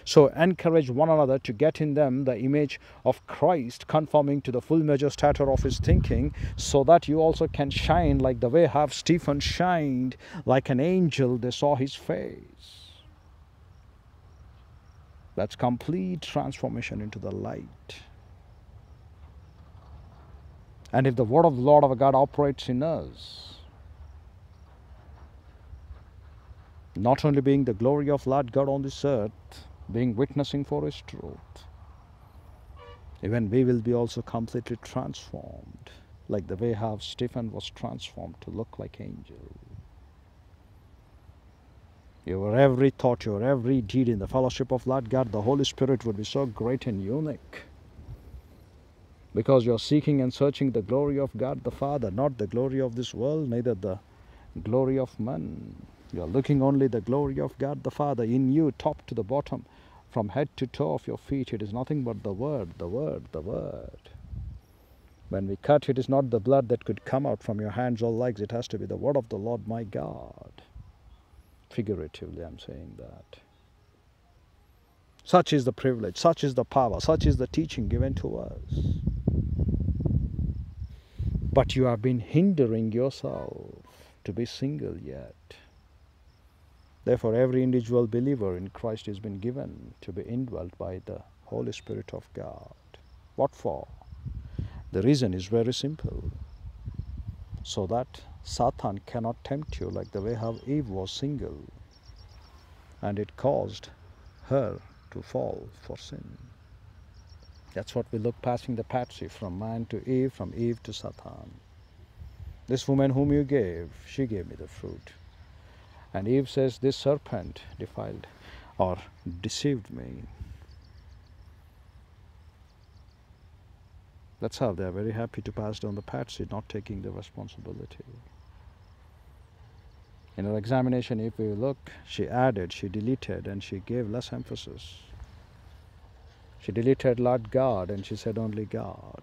So encourage one another to get in them the image of Christ, conforming to the full measure stature of his thinking, so that you also can shine like the way have Stephen shined like an angel, they saw his face. That's complete transformation into the light. And if the word of the Lord our God operates in us, not only being the glory of Lord God on this earth, being witnessing for His truth, even we will be also completely transformed, like the way how Stephen was transformed to look like angel. Your every thought, your every deed in the fellowship of Lord God, the Holy Spirit would be so great and unique. Because you're seeking and searching the glory of God the Father, not the glory of this world, neither the glory of man. You're looking only the glory of God the Father in you, top to the bottom, from head to toe of your feet. It is nothing but the Word, the Word, the Word. When we cut, it is not the blood that could come out from your hands or legs, it has to be the Word of the Lord my God. Figuratively, I'm saying that. Such is the privilege, such is the power, such is the teaching given to us. But you have been hindering yourself to be single yet. Therefore, every individual believer in Christ has been given to be indwelt by the Holy Spirit of God. What for? The reason is very simple. So that Satan cannot tempt you like the way how Eve was single and it caused her to fall for sin. That's what we look passing the patsy from man to Eve, from Eve to Satan. This woman whom you gave, she gave me the fruit. And Eve says, This serpent defiled or deceived me. That's how they are very happy to pass down the patsy, not taking the responsibility. In her examination, if we look, she added, she deleted, and she gave less emphasis. She deleted Lord God and she said only God.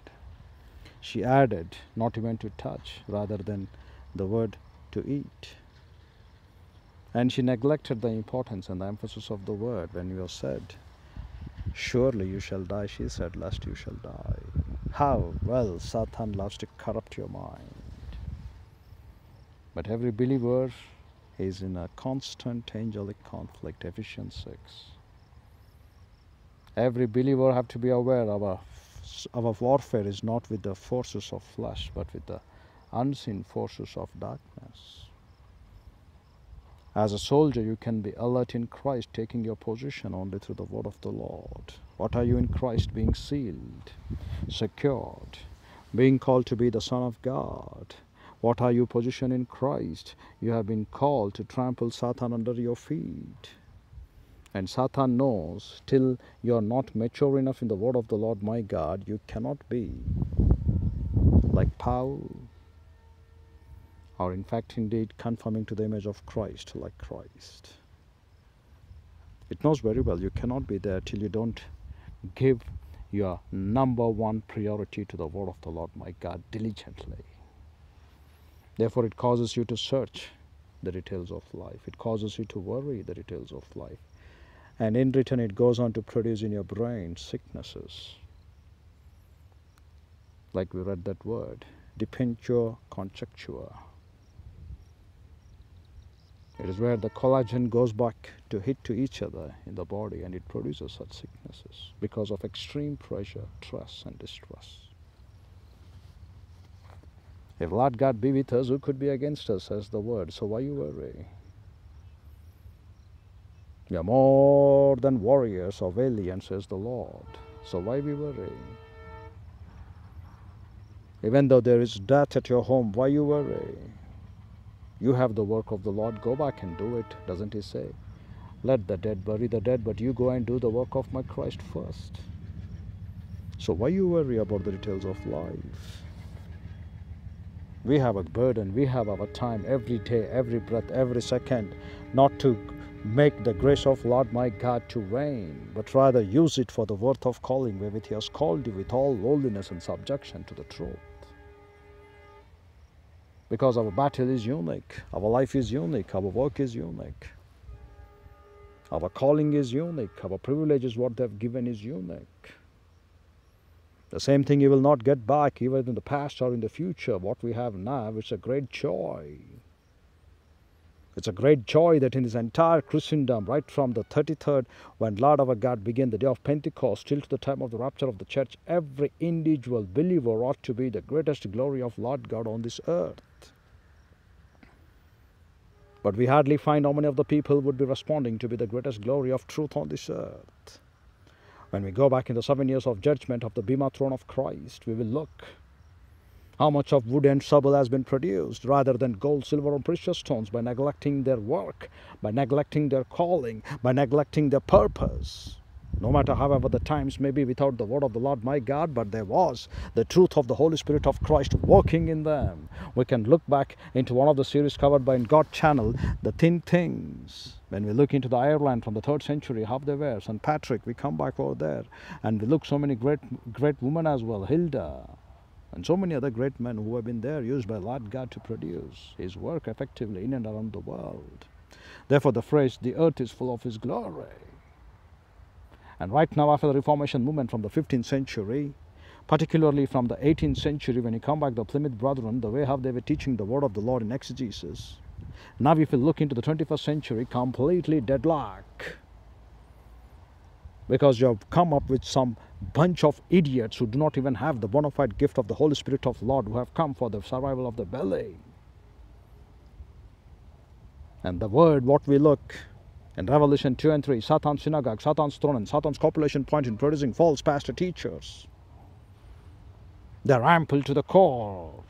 She added, not even to touch, rather than the word to eat. And she neglected the importance and the emphasis of the word when you said, Surely you shall die, she said, lest you shall die. How well Satan loves to corrupt your mind. But every believer is in a constant angelic conflict, Ephesians 6. Every believer have to be aware our, our warfare is not with the forces of flesh, but with the unseen forces of darkness. As a soldier, you can be alert in Christ, taking your position only through the word of the Lord. What are you in Christ? Being sealed, secured, being called to be the Son of God. What are you positioned in Christ? You have been called to trample Satan under your feet. And Satan knows till you are not mature enough in the word of the Lord my God, you cannot be like Paul, or in fact, indeed, conforming to the image of Christ, like Christ. It knows very well you cannot be there till you don't give your number one priority to the word of the Lord my God diligently. Therefore, it causes you to search the details of life, it causes you to worry the details of life. And in return, it goes on to produce in your brain sicknesses. Like we read that word, Dupuytren contracture. It is where the collagen goes back to hit to each other in the body and it produces such sicknesses because of extreme pressure, stress, and distress. If Lord God be with us, who could be against us, says the word. So why you worry? We are more than warriors or valiant, says the Lord. So why we worry? Even though there is death at your home, why you worry? You have the work of the Lord, go back and do it, doesn't he say? Let the dead bury the dead, but you go and do the work of my Christ first. So why you worry about the details of life? We have a burden, we have our time every day, every breath, every second, not to make the grace of Lord my God to reign, but rather use it for the worth of calling wherewith He has called you with all lowliness and subjection to the truth because our battle is unique, our life is unique, our work is unique. Our calling is unique. Our privilege is what they've given is unique. The same thing you will not get back even in the past or in the future. What we have now, it's a great joy. It's a great joy that in this entire Christendom, right from the 33rd, when Lord our God began the day of Pentecost, till to the time of the rapture of the church, every individual believer ought to be the greatest glory of Lord God on this earth. But we hardly find how many of the people would be responding to be the greatest glory of truth on this earth. When we go back in the seven years of judgment of the Bema throne of Christ, we will look how much of wood and stubble has been produced rather than gold, silver, and precious stones by neglecting their work, by neglecting their calling, by neglecting their purpose. No matter however the times may be without the word of the Lord my God, but there was the truth of the Holy Spirit of Christ working in them. We can look back into one of the series covered by in God channel, The Thin Things. When we look into the Ireland from the third century, how they were, St. Patrick, we come back over there and we look so many great great women as well, Hilda, and so many other great men who have been there used by Lord God to produce His work effectively in and around the world. Therefore, the phrase, the earth is full of His glory. And right now, after the Reformation movement from the 15th century, particularly from the 18th century, when you come back, the Plymouth Brethren, the way how they were teaching the word of the Lord in exegesis. Now, if you look into the 21st century, completely deadlock. Because you have come up with some bunch of idiots who do not even have the bona fide gift of the Holy Spirit of Lord who have come for the survival of the belly. And the word, what we look in Revelation 2 and 3, Satan's synagogue, Satan's throne, and Satan's copulation point in producing false pastor teachers. They're ample to the core,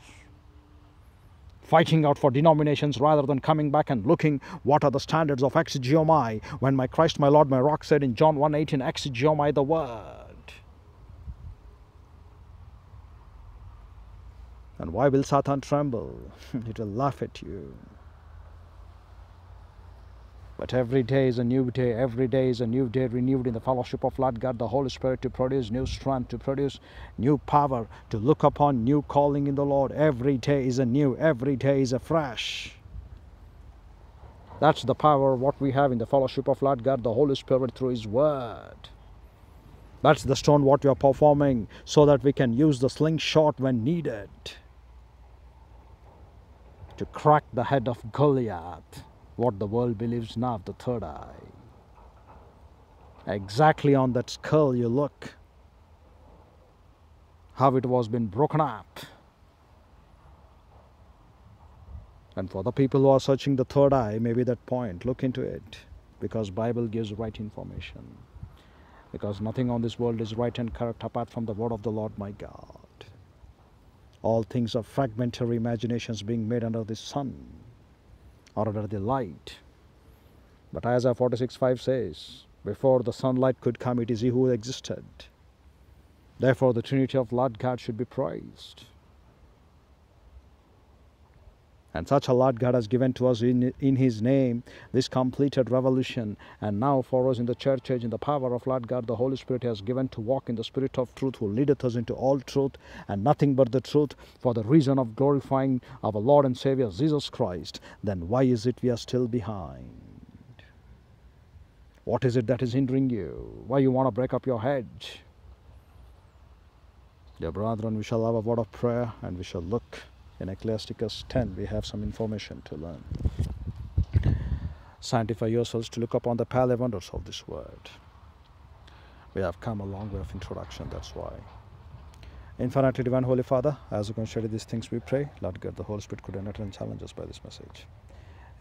fighting out for denominations rather than coming back and looking what are the standards of exegeomai when my Christ, my Lord, my rock said in John 1.18, exegeomai the word. And why will Satan tremble? it will laugh at you. But every day is a new day. Every day is a new day renewed in the fellowship of Lord God, the Holy Spirit, to produce new strength, to produce new power, to look upon new calling in the Lord. Every day is a new, every day is a fresh. That's the power what we have in the fellowship of Lord God, the Holy Spirit through His Word. That's the stone what we are performing so that we can use the slingshot when needed to crack the head of Goliath, what the world believes now, of the third eye. Exactly on that skull you look, how it was been broken up. And for the people who are searching the third eye, maybe that point, look into it, because Bible gives right information. Because nothing on this world is right and correct apart from the word of the Lord my God all things are fragmentary imaginations being made under the sun or under the light. But Isaiah 46 5 says, Before the sunlight could come, it is He who existed. Therefore, the Trinity of Lord God should be praised. And such a Lord God has given to us in, in His name this completed revolution. And now for us in the church age, in the power of Lord God, the Holy Spirit has given to walk in the Spirit of truth, who leadeth us into all truth and nothing but the truth for the reason of glorifying our Lord and Savior Jesus Christ. Then why is it we are still behind? What is it that is hindering you? Why you want to break up your hedge? Dear brethren, we shall have a word of prayer and we shall look in Ecclesiasticus 10 we have some information to learn. Sanctify yourselves to look upon the pale wonders of this world. We have come a long way of introduction, that's why. Infinitely Divine Holy Father, as we study these things, we pray, Lord God, the Holy Spirit could enter and challenge us by this message.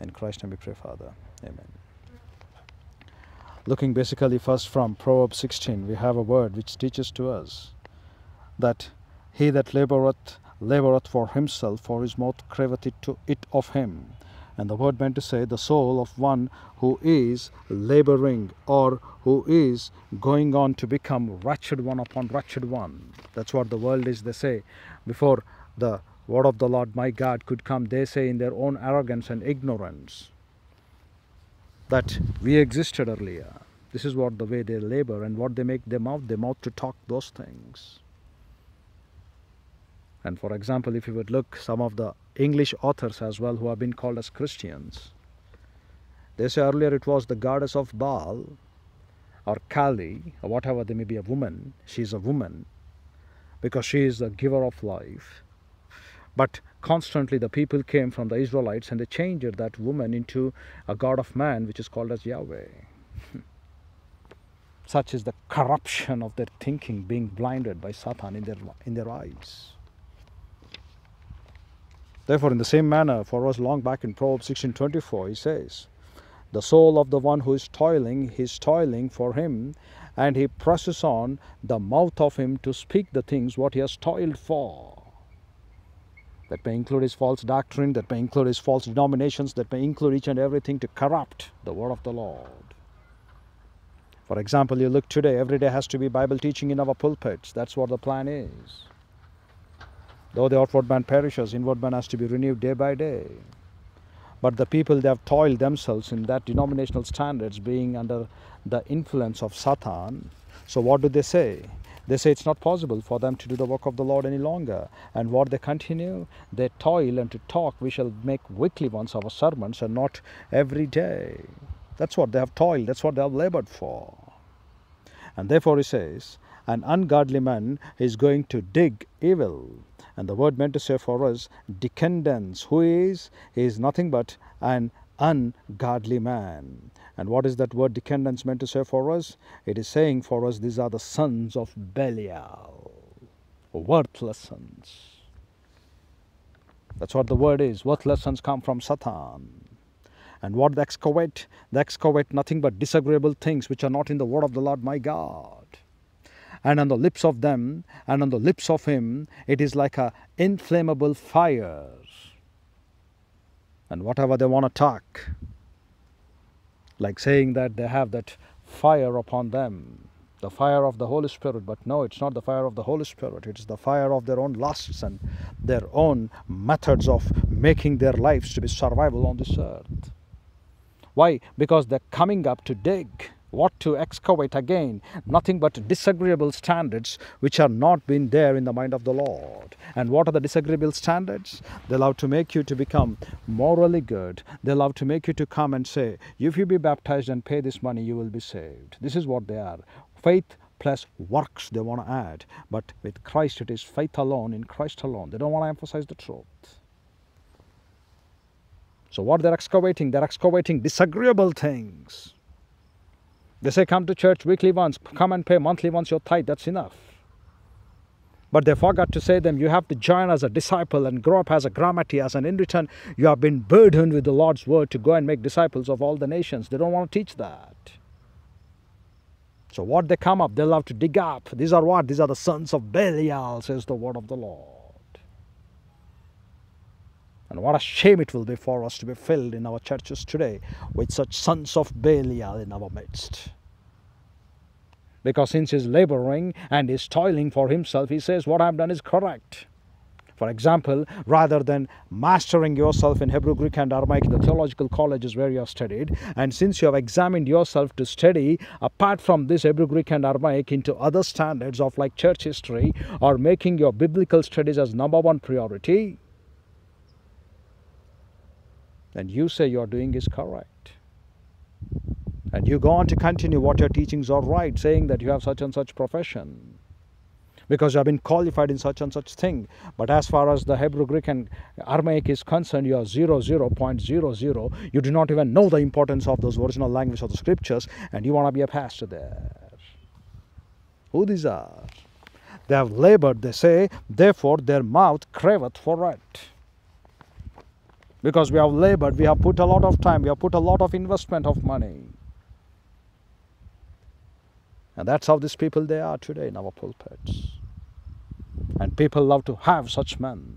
In Christ name we pray, Father. Amen. Looking basically first from Proverbs 16, we have a word which teaches to us that he that laboureth laboureth for himself, for his mouth craveth it, to it of him. And the word meant to say the soul of one who is labouring or who is going on to become wretched one upon wretched one. That's what the world is, they say. Before the word of the Lord my God could come, they say in their own arrogance and ignorance that we existed earlier. This is what the way they labor and what they make their mouth, their mouth to talk those things. And for example, if you would look some of the English authors as well who have been called as Christians, They say earlier it was the goddess of Baal or Kali, or whatever they may be, a woman. She's a woman because she is the giver of life. But constantly the people came from the Israelites and they changed that woman into a god of man, which is called as Yahweh. Such is the corruption of their thinking, being blinded by Satan in their, in their eyes. Therefore, in the same manner, for us long back in Proverbs 16:24, he says, "The soul of the one who is toiling, he is toiling for him, and he presses on the mouth of him to speak the things what he has toiled for." That may include his false doctrine, that may include his false denominations, that may include each and everything to corrupt the word of the Lord. For example, you look today, every day has to be Bible teaching in our pulpits. That's what the plan is. Though the outward man perishes, inward man has to be renewed day by day. But the people, they have toiled themselves in that denominational standards being under the influence of Satan. So what do they say? They say it's not possible for them to do the work of the Lord any longer. And what they continue, they toil and to talk. We shall make weekly ones our sermons and not every day. That's what they have toiled, that's what they have labored for. And therefore, he says, an ungodly man is going to dig evil. And the word meant to say for us, decendens. Who is? He is nothing but an ungodly man. And what is that word decendens meant to say for us? It is saying for us, these are the sons of Belial, worthless sons. That's what the word is. Worthless sons come from Satan. And what they excavate? They excavate nothing but disagreeable things which are not in the word of the Lord my God. And on the lips of them, and on the lips of him, it is like a inflammable fire. And whatever they want to talk, like saying that they have that fire upon them, the fire of the Holy Spirit. But no, it's not the fire of the Holy Spirit. It is the fire of their own lusts and their own methods of making their lives to be survival on this earth. Why? Because they're coming up to dig what to excavate again. Nothing but disagreeable standards which are not been there in the mind of the lord. And what are the disagreeable standards? They love to make you to become morally good. They love to make you to come and say if you be baptized and pay this money you will be saved. This is what they are. Faith plus works they want to add. But with christ it is faith alone in christ alone. They don't want to emphasize the truth. So what they're excavating? They're excavating disagreeable things they say, come to church weekly once, come and pay monthly once your tithe, that's enough. But they forgot to say them, you have to join as a disciple and grow up as a grammateus, and in return, you have been burdened with the Lord's word to go and make disciples of all the nations. They don't want to teach that. So what they come up, they love to dig up. These are what? These are the sons of Belial, says the word of the Lord. And what a shame it will be for us to be filled in our churches today with such sons of Belial in our midst. Because since he's laboring and is toiling for himself, he says, What I've done is correct. For example, rather than mastering yourself in Hebrew, Greek, and Aramaic in the theological colleges where you have studied, and since you have examined yourself to study apart from this Hebrew, Greek, and Aramaic into other standards of like church history or making your biblical studies as number one priority, and you say you're doing is correct. And you go on to continue what your teachings are right, saying that you have such and such profession because you have been qualified in such and such thing. But as far as the Hebrew, Greek, and Aramaic is concerned, you are 0, 0.00. You do not even know the importance of those original language of the scriptures, and you want to be a pastor there. Who these are? They have labored, they say, therefore their mouth craveth for it because we have labored, we have put a lot of time, we have put a lot of investment of money. And that's how these people they are today in our pulpits. And people love to have such men.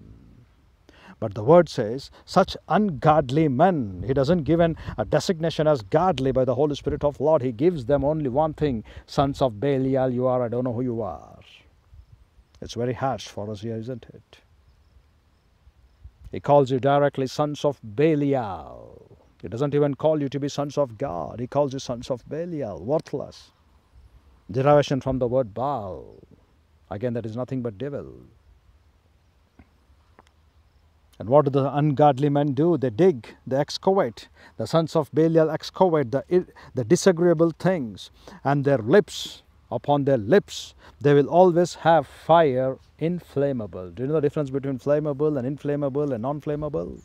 But the word says, such ungodly men. He doesn't give an, a designation as godly by the Holy Spirit of Lord. He gives them only one thing sons of Belial, you are, I don't know who you are. It's very harsh for us here, isn't it? He calls you directly sons of Belial. He doesn't even call you to be sons of God. He calls you sons of Belial, worthless. Derivation from the word Baal. Again, that is nothing but devil. And what do the ungodly men do? They dig, they excavate. The sons of Belial excavate the, the disagreeable things, and their lips, upon their lips, they will always have fire inflammable. Do you know the difference between flammable and inflammable and non flammable?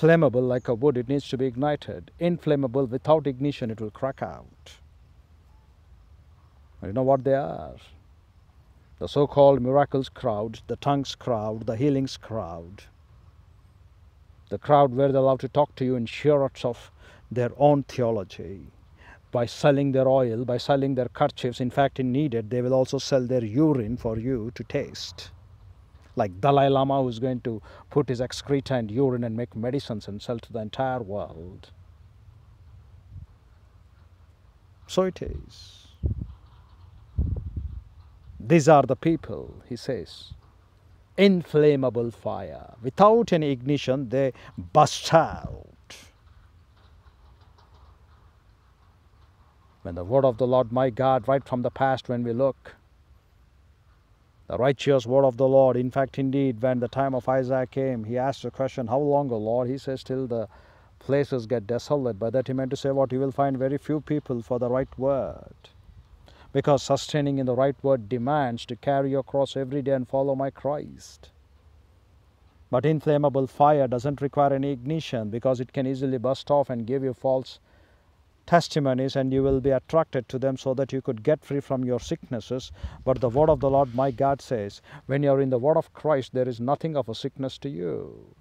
Like a wood, it needs to be ignited. Inflammable, without ignition, it will crack out. You know what they are? the so called miracles crowd, the tongues crowd, the healings crowd, the crowd where they love to talk to you in shirts of their own theology. By selling their oil, by selling their kerchiefs, in fact, in needed, they will also sell their urine for you to taste. Like Dalai Lama, who is going to put his excreta and urine and make medicines and sell to the entire world. So it is. These are the people, he says. Inflammable fire. Without any ignition, they burst out. When the word of the Lord my God, right from the past, when we look, the righteous word of the Lord, in fact, indeed, when the time of Isaiah came, he asked the question, How long, O Lord? He says, Till the places get desolate. By that he meant to say what? You will find very few people for the right word because sustaining in the right word demands to carry your cross every day and follow my Christ. But inflammable fire doesn't require any ignition because it can easily burst off and give you false testimonies and you will be attracted to them so that you could get free from your sicknesses. But the word of the Lord my God says, when you are in the word of Christ, there is nothing of a sickness to you.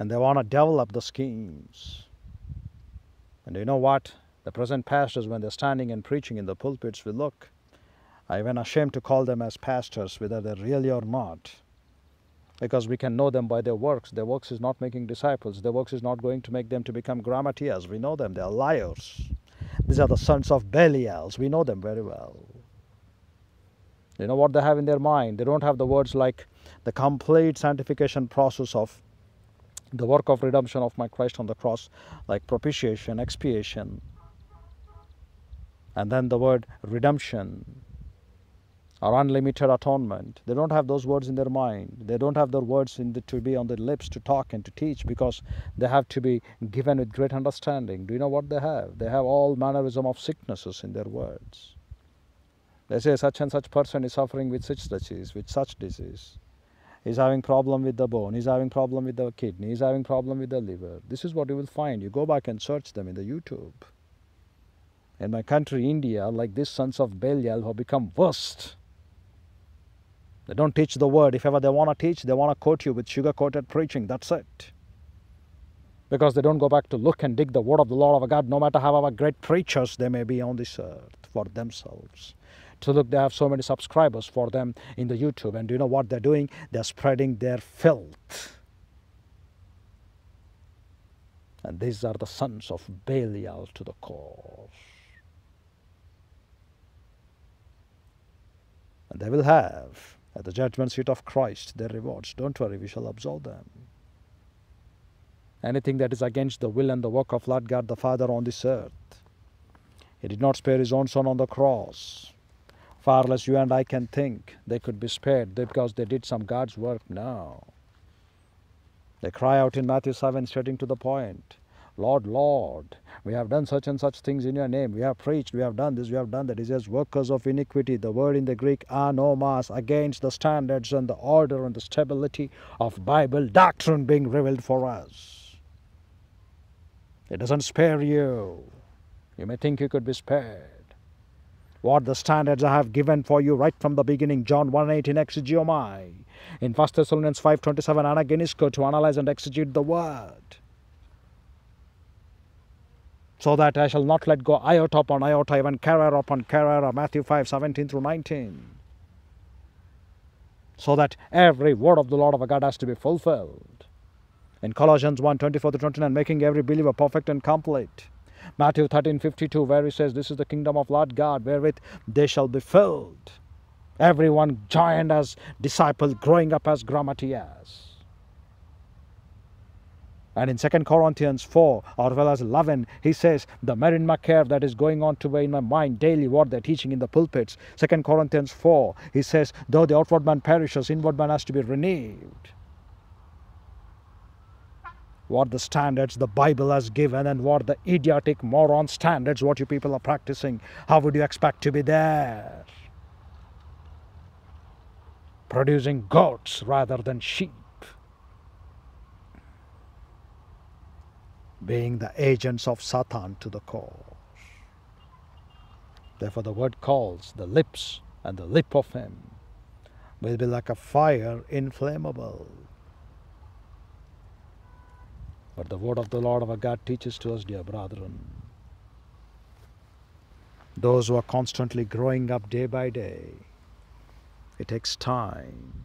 And they want to develop the schemes. And you know what? The present pastors, when they're standing and preaching in the pulpits, will look. I am ashamed to call them as pastors, whether they're really or not, because we can know them by their works. Their works is not making disciples. Their works is not going to make them to become grammateus. We know them. They are liars. These are the sons of Belials. We know them very well. You know what they have in their mind? They don't have the words like the complete sanctification process of the work of redemption of my Christ on the cross, like propitiation, expiation, and then the word redemption or unlimited atonement. They don't have those words in their mind. They don't have their words the, to be on their lips to talk and to teach because they have to be given with great understanding. Do you know what they have? They have all mannerism of sicknesses in their words. They say such and such person is suffering with such disease, with such disease. He's having problem with the bone. He's having problem with the kidney. He's having problem with the liver. This is what you will find. You go back and search them in the YouTube in my country, India, like these sons of Belial who have become worst. They don't teach the word. If ever they want to teach, they want to quote you with sugar coated preaching. That's it. Because they don't go back to look and dig the word of the Lord of God, no matter how great preachers they may be on this earth for themselves. To look, they have so many subscribers for them in the YouTube. And do you know what they're doing? They're spreading their filth. And these are the sons of Belial to the core. And they will have at the judgment seat of Christ their rewards. Don't worry, we shall absolve them. Anything that is against the will and the work of Lord God the Father on this earth. He did not spare his own son on the cross. Far less you and I can think they could be spared because they did some God's work. No. They cry out in Matthew 7, straight to the point. Lord, Lord, we have done such and such things in your name. We have preached, we have done this, we have done that. He says, workers of iniquity. The word in the Greek, anomos, against the standards and the order and the stability of Bible doctrine being revealed for us. It doesn't spare you. You may think you could be spared. What the standards I have given for you right from the beginning, John 1.18 exegeomai. In 1 Thessalonians 5.27 anaginosko to analyze and exegete the word so that I shall not let go iota upon iota, even keraia upon keraia, Matthew 5, 17 through 19. So that every word of the Lord of God has to be fulfilled. In Colossians 1, 24 to 29, making every believer perfect and complete. Matthew 13, 52, where he says, This is the kingdom of Lord God, wherewith they shall be filled. Everyone joined as disciples, growing up as grammateus. And in 2 Corinthians 4 or well as 11, he says, The merimna care that is going on today in my mind daily, what they're teaching in the pulpits. 2 Corinthians 4, he says, Though the outward man perishes, inward man has to be renewed. What the standards the Bible has given and what the idiotic moron standards, what you people are practicing, how would you expect to be there? Producing goats rather than sheep. Being the agents of Satan to the core. Therefore, the word calls the lips and the lip of him will be like a fire inflammable. But the word of the Lord our God teaches to us, dear brethren, those who are constantly growing up day by day, it takes time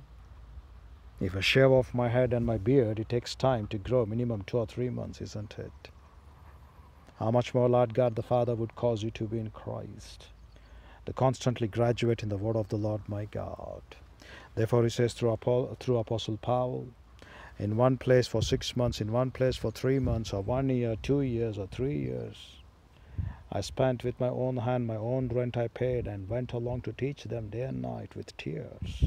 if I shave off my head and my beard, it takes time to grow, minimum two or three months, isn't it? How much more Lord God the Father would cause you to be in Christ, to constantly graduate in the word of the Lord my God. Therefore, he says through, through Apostle Paul, in one place for six months, in one place for three months, or one year, two years, or three years. I spent with my own hand, my own rent I paid, and went along to teach them day and night with tears.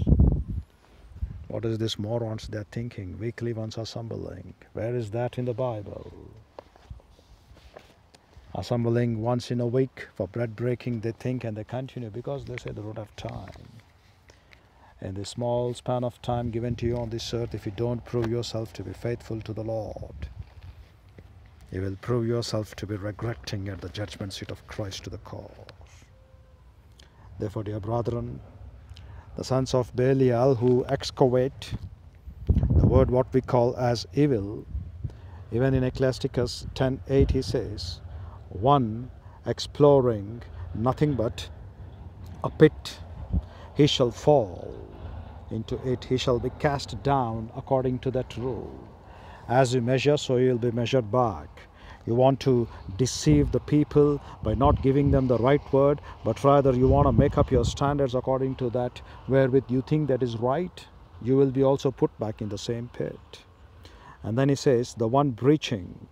What is this morons they're thinking? Weekly ones assembling. Where is that in the Bible? Assembling once in a week for bread breaking, they think and they continue because they say they don't have time. In the small span of time given to you on this earth, if you don't prove yourself to be faithful to the Lord, you will prove yourself to be regretting at the judgment seat of Christ to the cause. Therefore, dear brethren, the sons of Belial who excavate the word what we call as evil. Even in Ecclesiastes 10:8 he says, one exploring nothing but a pit, he shall fall into it, he shall be cast down according to that rule. As you measure, so you will be measured back. You want to deceive the people by not giving them the right word, but rather you want to make up your standards according to that wherewith you think that is right, you will be also put back in the same pit. And then he says, the one breaching,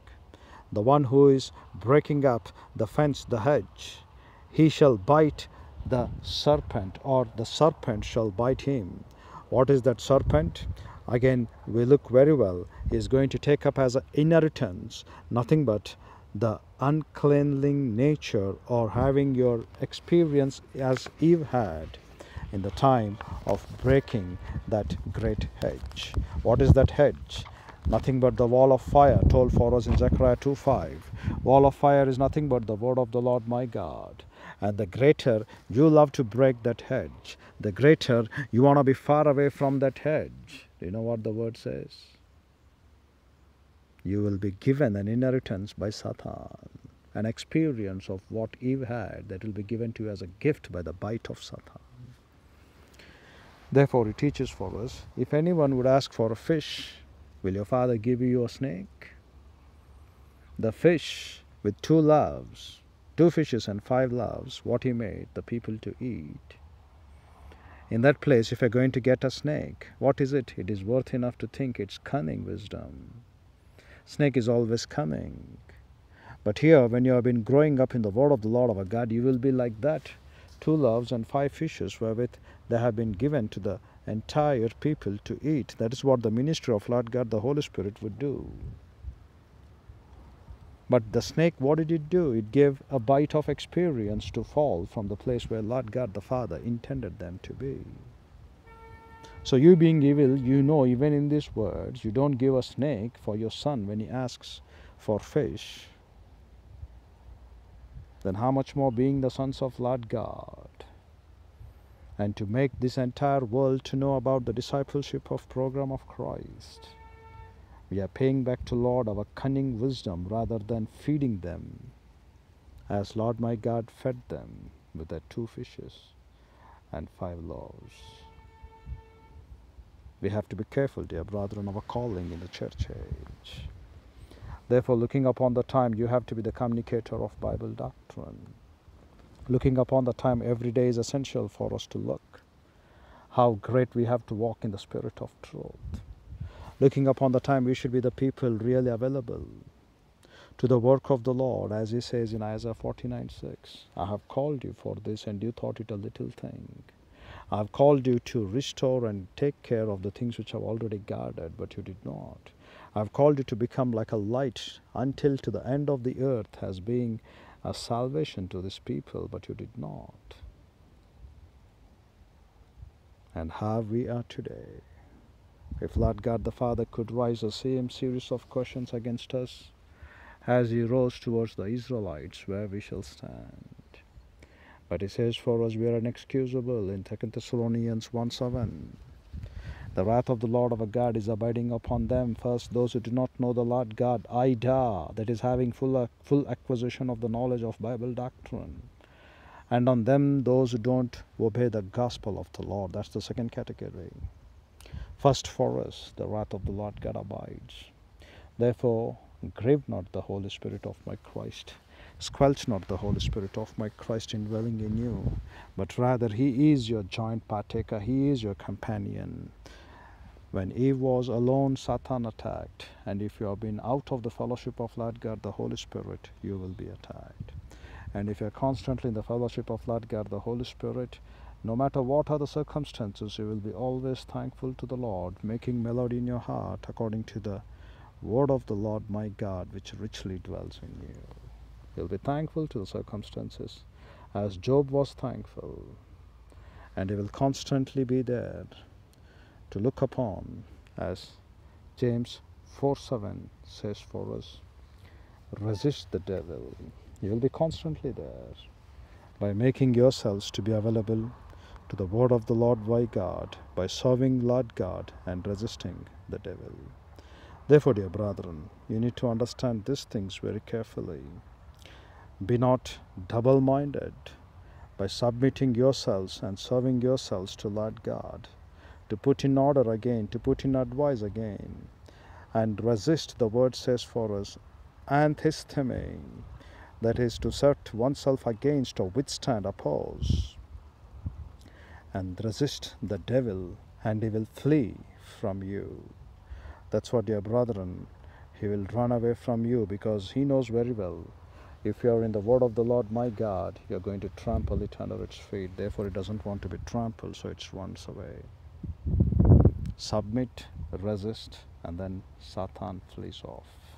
the one who is breaking up the fence, the hedge, he shall bite the serpent, or the serpent shall bite him. What is that serpent? Again we look very well he is going to take up as an inheritance nothing but the uncleanly nature or having your experience as Eve had in the time of breaking that great hedge. What is that hedge? Nothing but the wall of fire told for us in Zechariah 2.5. Wall of fire is nothing but the word of the Lord my God. And the greater you love to break that hedge, the greater you want to be far away from that hedge. Do you know what the word says? You will be given an inheritance by Satan, an experience of what Eve had that will be given to you as a gift by the bite of Satan. Therefore, it teaches for us if anyone would ask for a fish, will your father give you a snake? The fish with two loaves, two fishes and five loaves, what he made the people to eat in that place, if you're going to get a snake, what is it? It is worth enough to think it's cunning wisdom. Snake is always cunning. But here, when you have been growing up in the word of the Lord of our God, you will be like that. Two loaves and five fishes wherewith they have been given to the entire people to eat. That is what the ministry of Lord God, the Holy Spirit, would do. But the snake, what did it do? It gave a bite of experience to fall from the place where Lord God the Father intended them to be. So, you being evil, you know, even in these words, you don't give a snake for your son when he asks for fish. Then, how much more being the sons of Lord God? And to make this entire world to know about the discipleship of program of Christ we are paying back to Lord our cunning wisdom rather than feeding them, as Lord my God fed them with their two fishes and five loaves. We have to be careful, dear brethren, of our calling in the church age. Therefore, looking upon the time, you have to be the communicator of Bible doctrine. Looking upon the time every day is essential for us to look how great we have to walk in the spirit of truth looking upon the time we should be the people really available to the work of the Lord, as he says in Isaiah 49 6. I have called you for this, and you thought it a little thing. I have called you to restore and take care of the things which I've already guarded, but you did not. I have called you to become like a light until to the end of the earth as being a salvation to this people, but you did not. And how we are today. If Lord God the Father could rise the same series of questions against us, as he rose towards the Israelites, where we shall stand. But he says for us we are inexcusable in 2 Thessalonians 1 7. The wrath of the Lord our God is abiding upon them. First, those who do not know the Lord God, Ida, that is having full, uh, full acquisition of the knowledge of Bible doctrine. And on them, those who don't obey the gospel of the Lord. That's the second category. First, for us, the wrath of the Lord God abides. Therefore, Grieve not the Holy Spirit of my Christ. Squelch not the Holy Spirit of my Christ indwelling in you, but rather He is your joint partaker, He is your companion. When Eve was alone, Satan attacked, and if you have been out of the fellowship of Lord God, the Holy Spirit, you will be attacked. And if you are constantly in the fellowship of Lord God, the Holy Spirit, no matter what are the circumstances, you will be always thankful to the Lord, making melody in your heart according to the word of the Lord my God, which richly dwells in you. You'll be thankful to the circumstances, as Job was thankful, and he will constantly be there to look upon, as James 4 7 says for us resist the devil. You will be constantly there by making yourselves to be available to the word of the Lord by God, by serving Lord God and resisting the devil. Therefore, dear brethren, you need to understand these things very carefully. Be not double minded by submitting yourselves and serving yourselves to Lord God, to put in order again, to put in advice again, and resist, the word says for us, anthistemi, that is to set oneself against or withstand, oppose, and resist the devil, and he will flee from you. That's what, dear brethren, he will run away from you because he knows very well if you are in the word of the Lord my God, you are going to trample it under its feet. Therefore, it doesn't want to be trampled, so it runs away. Submit, resist, and then Satan flees off.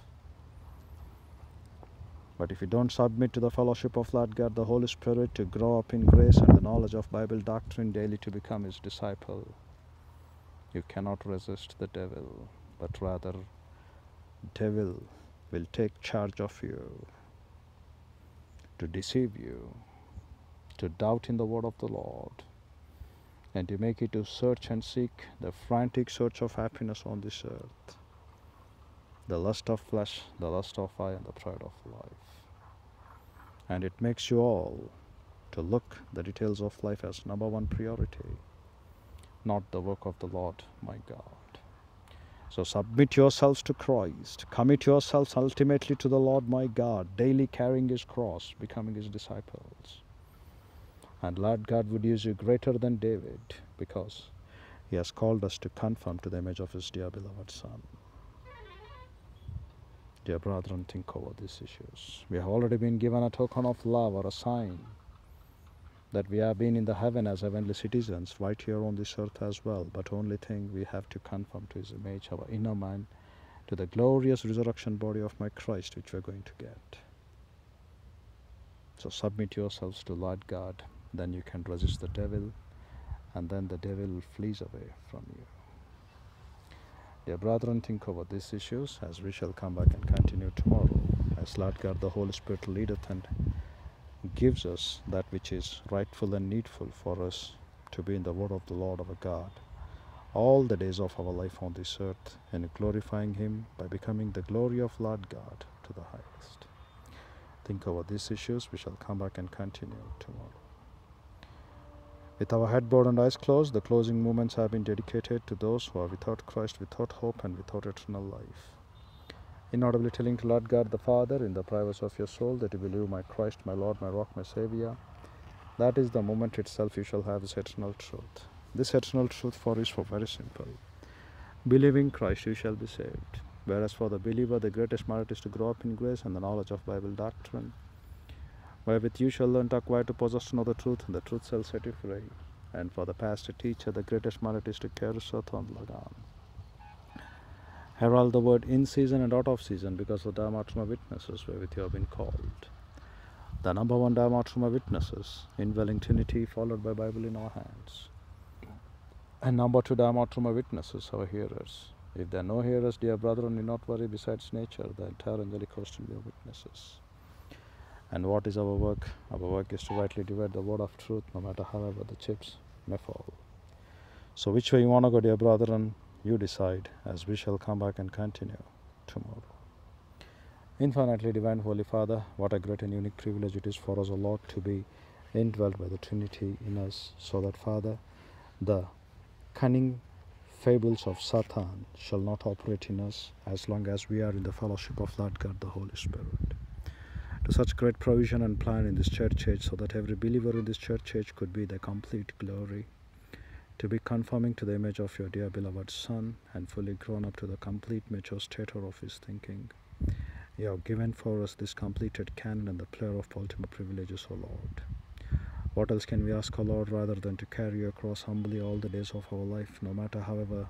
But if you don't submit to the fellowship of that God, the Holy Spirit, to grow up in grace and the knowledge of Bible doctrine daily to become His disciple, you cannot resist the devil but rather devil will take charge of you to deceive you to doubt in the word of the lord and to make you to search and seek the frantic search of happiness on this earth the lust of flesh the lust of eye and the pride of life and it makes you all to look the details of life as number one priority not the work of the lord my god so submit yourselves to Christ. Commit yourselves ultimately to the Lord my God, daily carrying his cross, becoming his disciples. And Lord God would use you greater than David because he has called us to conform to the image of his dear beloved Son. Dear brethren, think over these issues. We have already been given a token of love or a sign that we have been in the heaven as heavenly citizens right here on this earth as well. But only thing we have to conform to his image our inner man to the glorious resurrection body of my christ which we are going to get. So submit yourselves to lord god then you can resist the devil and then the devil flees away from you dear brethren think over these issues as we shall come back and continue tomorrow as lord god the holy spirit leadeth and gives us that which is rightful and needful for us to be in the word of the Lord our God all the days of our life on this earth and glorifying Him by becoming the glory of Lord God to the highest. Think over these issues. We shall come back and continue tomorrow. With our head bowed and eyes closed, the closing moments have been dedicated to those who are without Christ, without hope, and without eternal life inaudibly telling to Lord God the Father in the privacy of your soul that you believe my Christ, my Lord, my rock, my Savior. That is the moment itself you shall have this eternal truth. This eternal truth for is for very simple. believing Christ, you shall be saved. Whereas for the believer, the greatest merit is to grow up in grace and the knowledge of Bible doctrine, wherewith you shall learn to acquire to possess to know the truth, and the truth shall set you free. And for the pastor teacher, the greatest merit is to carry Satan Lagan. Herald the word in season and out of season because the Dharmatma witnesses wherewith you have been called. The number one Dharmatma witnesses, indwelling Trinity, followed by Bible in our hands. And number two Dharmatma witnesses, our hearers. If there are no hearers, dear brethren, need not worry. Besides nature, the entire angelic host will be witnesses. And what is our work? Our work is to rightly divide the word of truth, no matter however the chips may fall. So, which way you want to go, dear brethren, you decide, as we shall come back and continue tomorrow. Infinitely divine Holy Father, what a great and unique privilege it is for us, O Lord, to be indwelt by the Trinity in us, so that, Father, the cunning fables of Satan shall not operate in us as long as we are in the fellowship of that God, the Holy Spirit. To such great provision and plan in this church age, so that every believer in this church age could be the complete glory, to be conforming to the image of your dear beloved Son, and fully grown up to the complete mature stature of his thinking. You have given for us this completed canon and the play of ultimate privileges, O Lord. What else can we ask, O Lord, rather than to carry your cross humbly all the days of our life, no matter however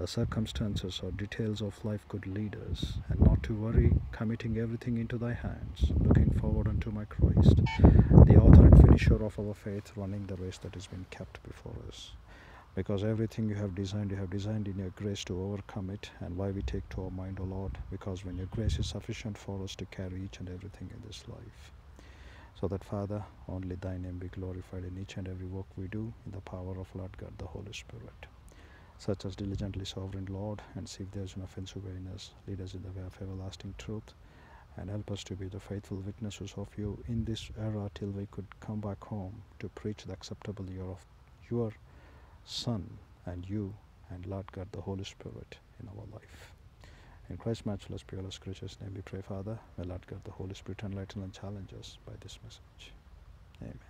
the circumstances or details of life could lead us, and not to worry, committing everything into thy hands, looking forward unto my Christ, the author and finisher of our faith, running the race that has been kept before us. Because everything you have designed, you have designed in your grace to overcome it, and why we take to our mind, O Lord, because when your grace is sufficient for us to carry each and everything in this life so that Father, only thy name be glorified in each and every work we do in the power of Lord God, the Holy Spirit. Such as diligently sovereign Lord, and see if there is an offensive way in us, lead us in the way of everlasting truth, and help us to be the faithful witnesses of you in this era till we could come back home to preach the acceptable year of your Son and you and Lord God, the Holy Spirit in our life. In Christ's matchless, peerless, gracious name we pray, Father. May Lord God, the Holy Spirit enlighten and challenge us by this message. Amen.